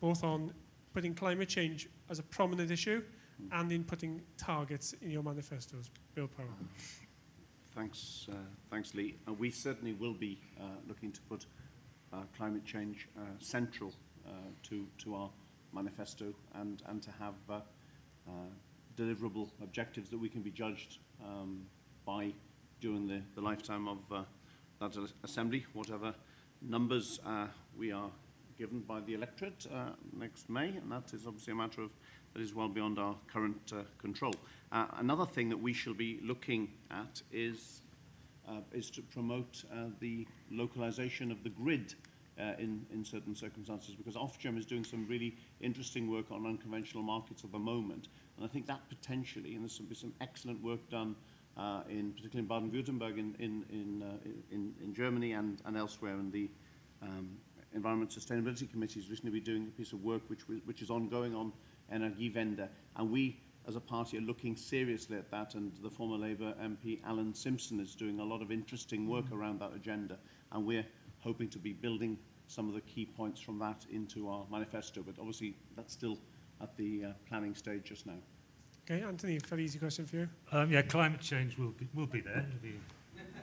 both on putting climate change as a prominent issue and in putting targets in your manifestos? Bill Powell. Thanks, uh, thanks, Lee. Uh, we certainly will be uh, looking to put uh, climate change uh, central uh, to, to our manifesto and, and to have uh, uh, deliverable objectives that we can be judged um, by during the, the lifetime of uh, that assembly, whatever numbers uh, we are given by the electorate uh, next May, and that is obviously a matter of that is well beyond our current uh, control. Uh, another thing that we shall be looking at is uh, is to promote uh, the localization of the grid uh, in, in certain circumstances because Ofgem is doing some really interesting work on unconventional markets at the moment. And I think that potentially, and there's some, some excellent work done uh, in particularly in Baden-Württemberg in, in, in, uh, in, in Germany and, and elsewhere in the um, Environment Sustainability Committee has recently been doing a piece of work which, which is ongoing on Energiewende. And we, as a party are looking seriously at that, and the former Labour MP Alan Simpson is doing a lot of interesting work around that agenda, and we're hoping to be building some of the key points from that into our manifesto, but obviously that's still at the uh, planning stage just now. Okay, Anthony, fairly easy question for you. Um, yeah, climate change will be, will be there. It'll be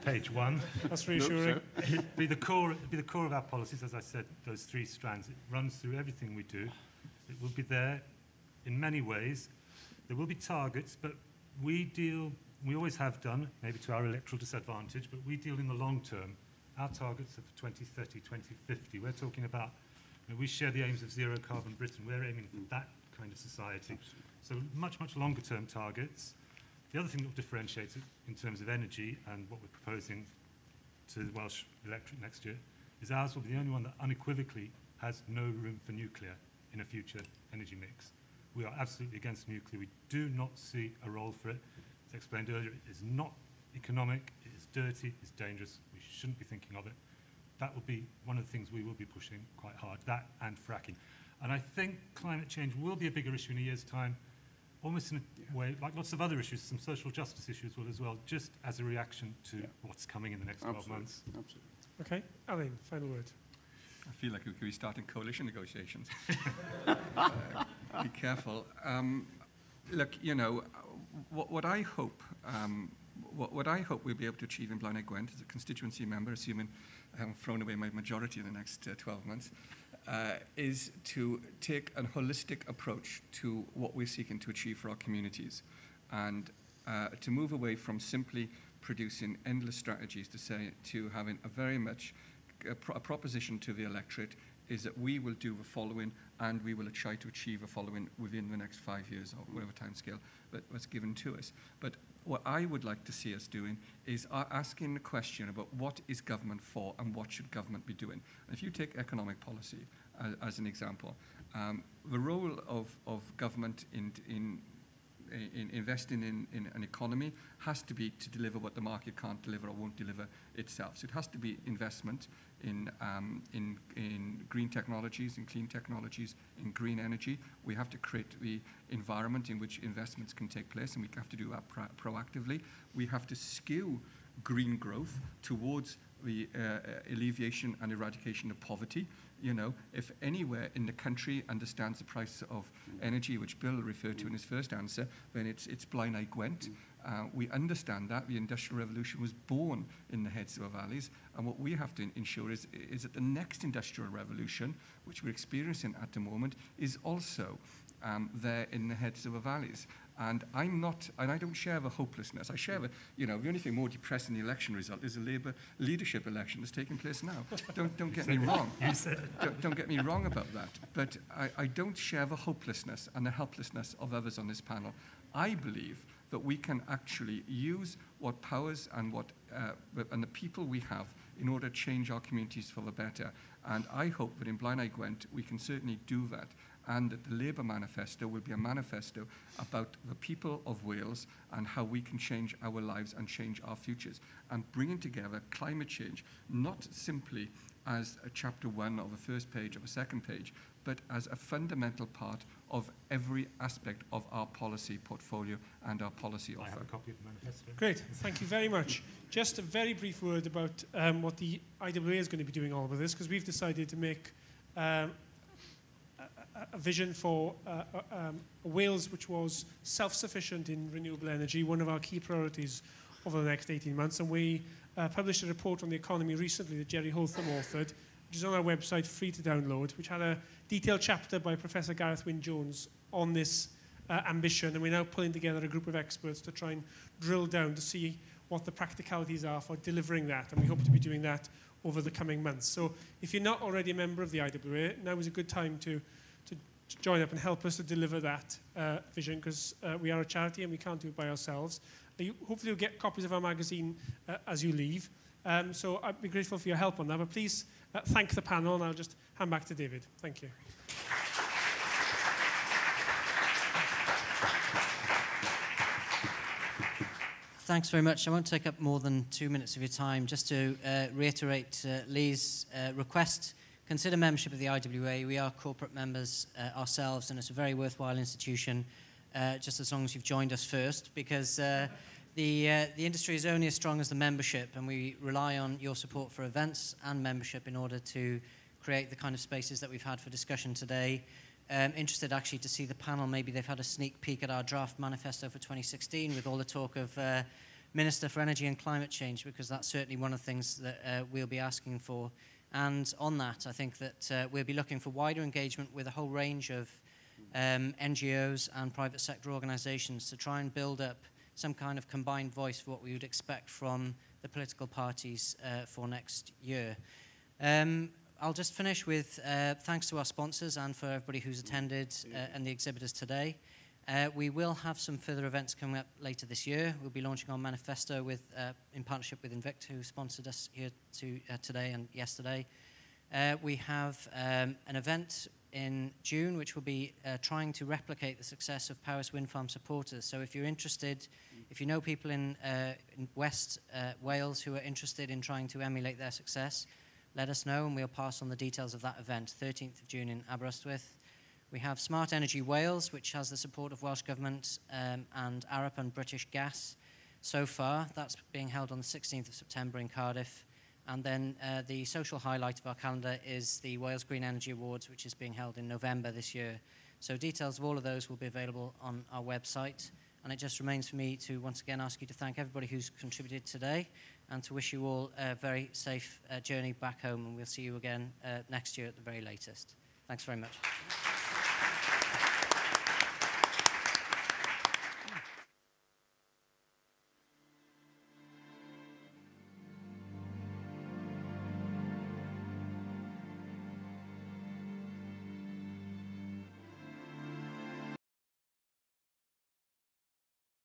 page one. That's reassuring. It'll be the core. It'll be the core of our policies, as I said. Those three strands. It runs through everything we do. It will be there in many ways. There will be targets, but we deal. We always have done, maybe to our electoral disadvantage, but we deal in the long term. Our targets are for 2030, 2050. We're talking about. You know, we share the aims of zero carbon Britain. We're aiming for that kind of society. So much, much longer term targets. The other thing that will differentiate it in terms of energy and what we're proposing to the Welsh electorate next year is ours will be the only one that unequivocally has no room for nuclear in a future energy mix. We are absolutely against nuclear. We do not see a role for it. As explained earlier, it is not economic, it is dirty, it's dangerous. We shouldn't be thinking of it. That will be one of the things we will be pushing quite hard, that and fracking. And I think climate change will be a bigger issue in a year's time, almost in a way, like lots of other issues, some social justice issues will as well, just as a reaction to Yeah. what's coming in the next 12 months. Absolutely. Okay, Alun, final word. I feel like we could be starting coalition negotiations. Uh, [laughs] be careful. Um, look, you know, what, what I hope, um, what, what I hope we'll be able to achieve in Blaenau Gwent as a constituency member, assuming I haven't thrown away my majority in the next uh, 12 months, uh, is to take a holistic approach to what we're seeking to achieve for our communities and uh, to move away from simply producing endless strategies to say to having a very much a, pro- a proposition to the electorate is that we will do the following and we will try to achieve a following within the next five years or whatever time scale that was given to us. But what I would like to see us doing is uh, asking the question about what is government for and what should government be doing. And if you take economic policy as, as an example, um, the role of, of government in, in in investing in, in an economy has to be to deliver what the market can't deliver or won't deliver itself. So it has to be investment in, um, in, in green technologies, in clean technologies, in green energy. We have to create the environment in which investments can take place, and we have to do that pro proactively. We have to skew green growth towards the uh, alleviation and eradication of poverty. You know, if anywhere in the country understands the price of energy, which Bill referred to in his first answer, then it's, it's Blaenau Gwent. Uh, we understand that the Industrial Revolution was born in the heads of our valleys, and what we have to ensure is, is that the next Industrial Revolution, which we're experiencing at the moment, is also um, there in the heads of our valleys. And I'm not, and I don't share the hopelessness. I share the, you know, the only thing more depressing the election result is the Labour leadership election that's taking place now. Don't, don't get me [laughs] wrong. You said it. Don't, don't get me wrong about that. But I, I don't share the hopelessness and the helplessness of others on this panel. I believe that we can actually use what powers and what uh, and the people we have in order to change our communities for the better. And I hope that in Blaenau Gwent we can certainly do that and that the Labour manifesto will be a manifesto about the people of Wales and how we can change our lives and change our futures and bringing together climate change not simply as a chapter one of a first page of a second page, but as a fundamental part of every aspect of our policy portfolio and our policy offer. I have offer. a copy of the manifesto. Great, thank you very much. Just a very brief word about um, what the IWA is going to be doing all of this, because we've decided to make um, a, vision for uh, uh, um, Wales which was self-sufficient in renewable energy, one of our key priorities over the next 18 months. And we uh, published a report on the economy recently that Gerry Holtham authored, which is on our website, free to download, which had a detailed chapter by Professor Gareth Wyn Jones on this uh, ambition. And we're now pulling together a group of experts to try and drill down to see what the practicalities are for delivering that. And we hope to be doing that over the coming months. So if you're not already a member of the IWA, now is a good time to join up and help us to deliver that uh, vision because uh, we are a charity and we can't do it by ourselves. Uh, you, hopefully you'll get copies of our magazine uh, as you leave. Um, so I'd be grateful for your help on that. But please uh, thank the panel and I'll just hand back to David. Thank you. Thanks very much. I won't take up more than two minutes of your time. Just to uh, reiterate Lee's request, consider membership of the IWA. We are corporate members uh, ourselves, and it's a very worthwhile institution. uh, just as long as you've joined us first, because uh, the, uh, the industry is only as strong as the membership, and we rely on your support for events and membership in order to create the kind of spaces that we've had for discussion today. Um, interested actually to see the panel. Maybe they've had a sneak peek at our draft manifesto for 2016 with all the talk of uh, Minister for Energy and Climate Change, because that's certainly one of the things that uh, we'll be asking for. And on that, I think that uh, we'll be looking for wider engagement with a whole range of um, NGOs and private sector organisations to try and build up some kind of combined voice for what we would expect from the political parties uh, for next year. Um, I'll just finish with uh, thanks to our sponsors and for everybody who's attended uh, and the exhibitors today. Uh, we will have some further events coming up later this year. We'll be launching our manifesto with, uh, in partnership with Invicta, who sponsored us here to, uh, today and yesterday. Uh, we have um, an event in June which will be uh, trying to replicate the success of Powys Wind Farm supporters. So if you're interested, if you know people in, uh, in West Wales who are interested in trying to emulate their success, let us know and we'll pass on the details of that event, 13th of June in Aberystwyth. We have Smart Energy Wales, which has the support of Welsh Government um, and Arup and British Gas so far. That's being held on the 16th of September in Cardiff. And then uh, the social highlight of our calendar is the Wales Green Energy Awards, which is being held in November this year. So details of all of those will be available on our website. And it just remains for me to once again ask you to thank everybody who's contributed today and to wish you all a very safe uh, journey back home. And we'll see you again uh, next year at the very latest. Thanks very much.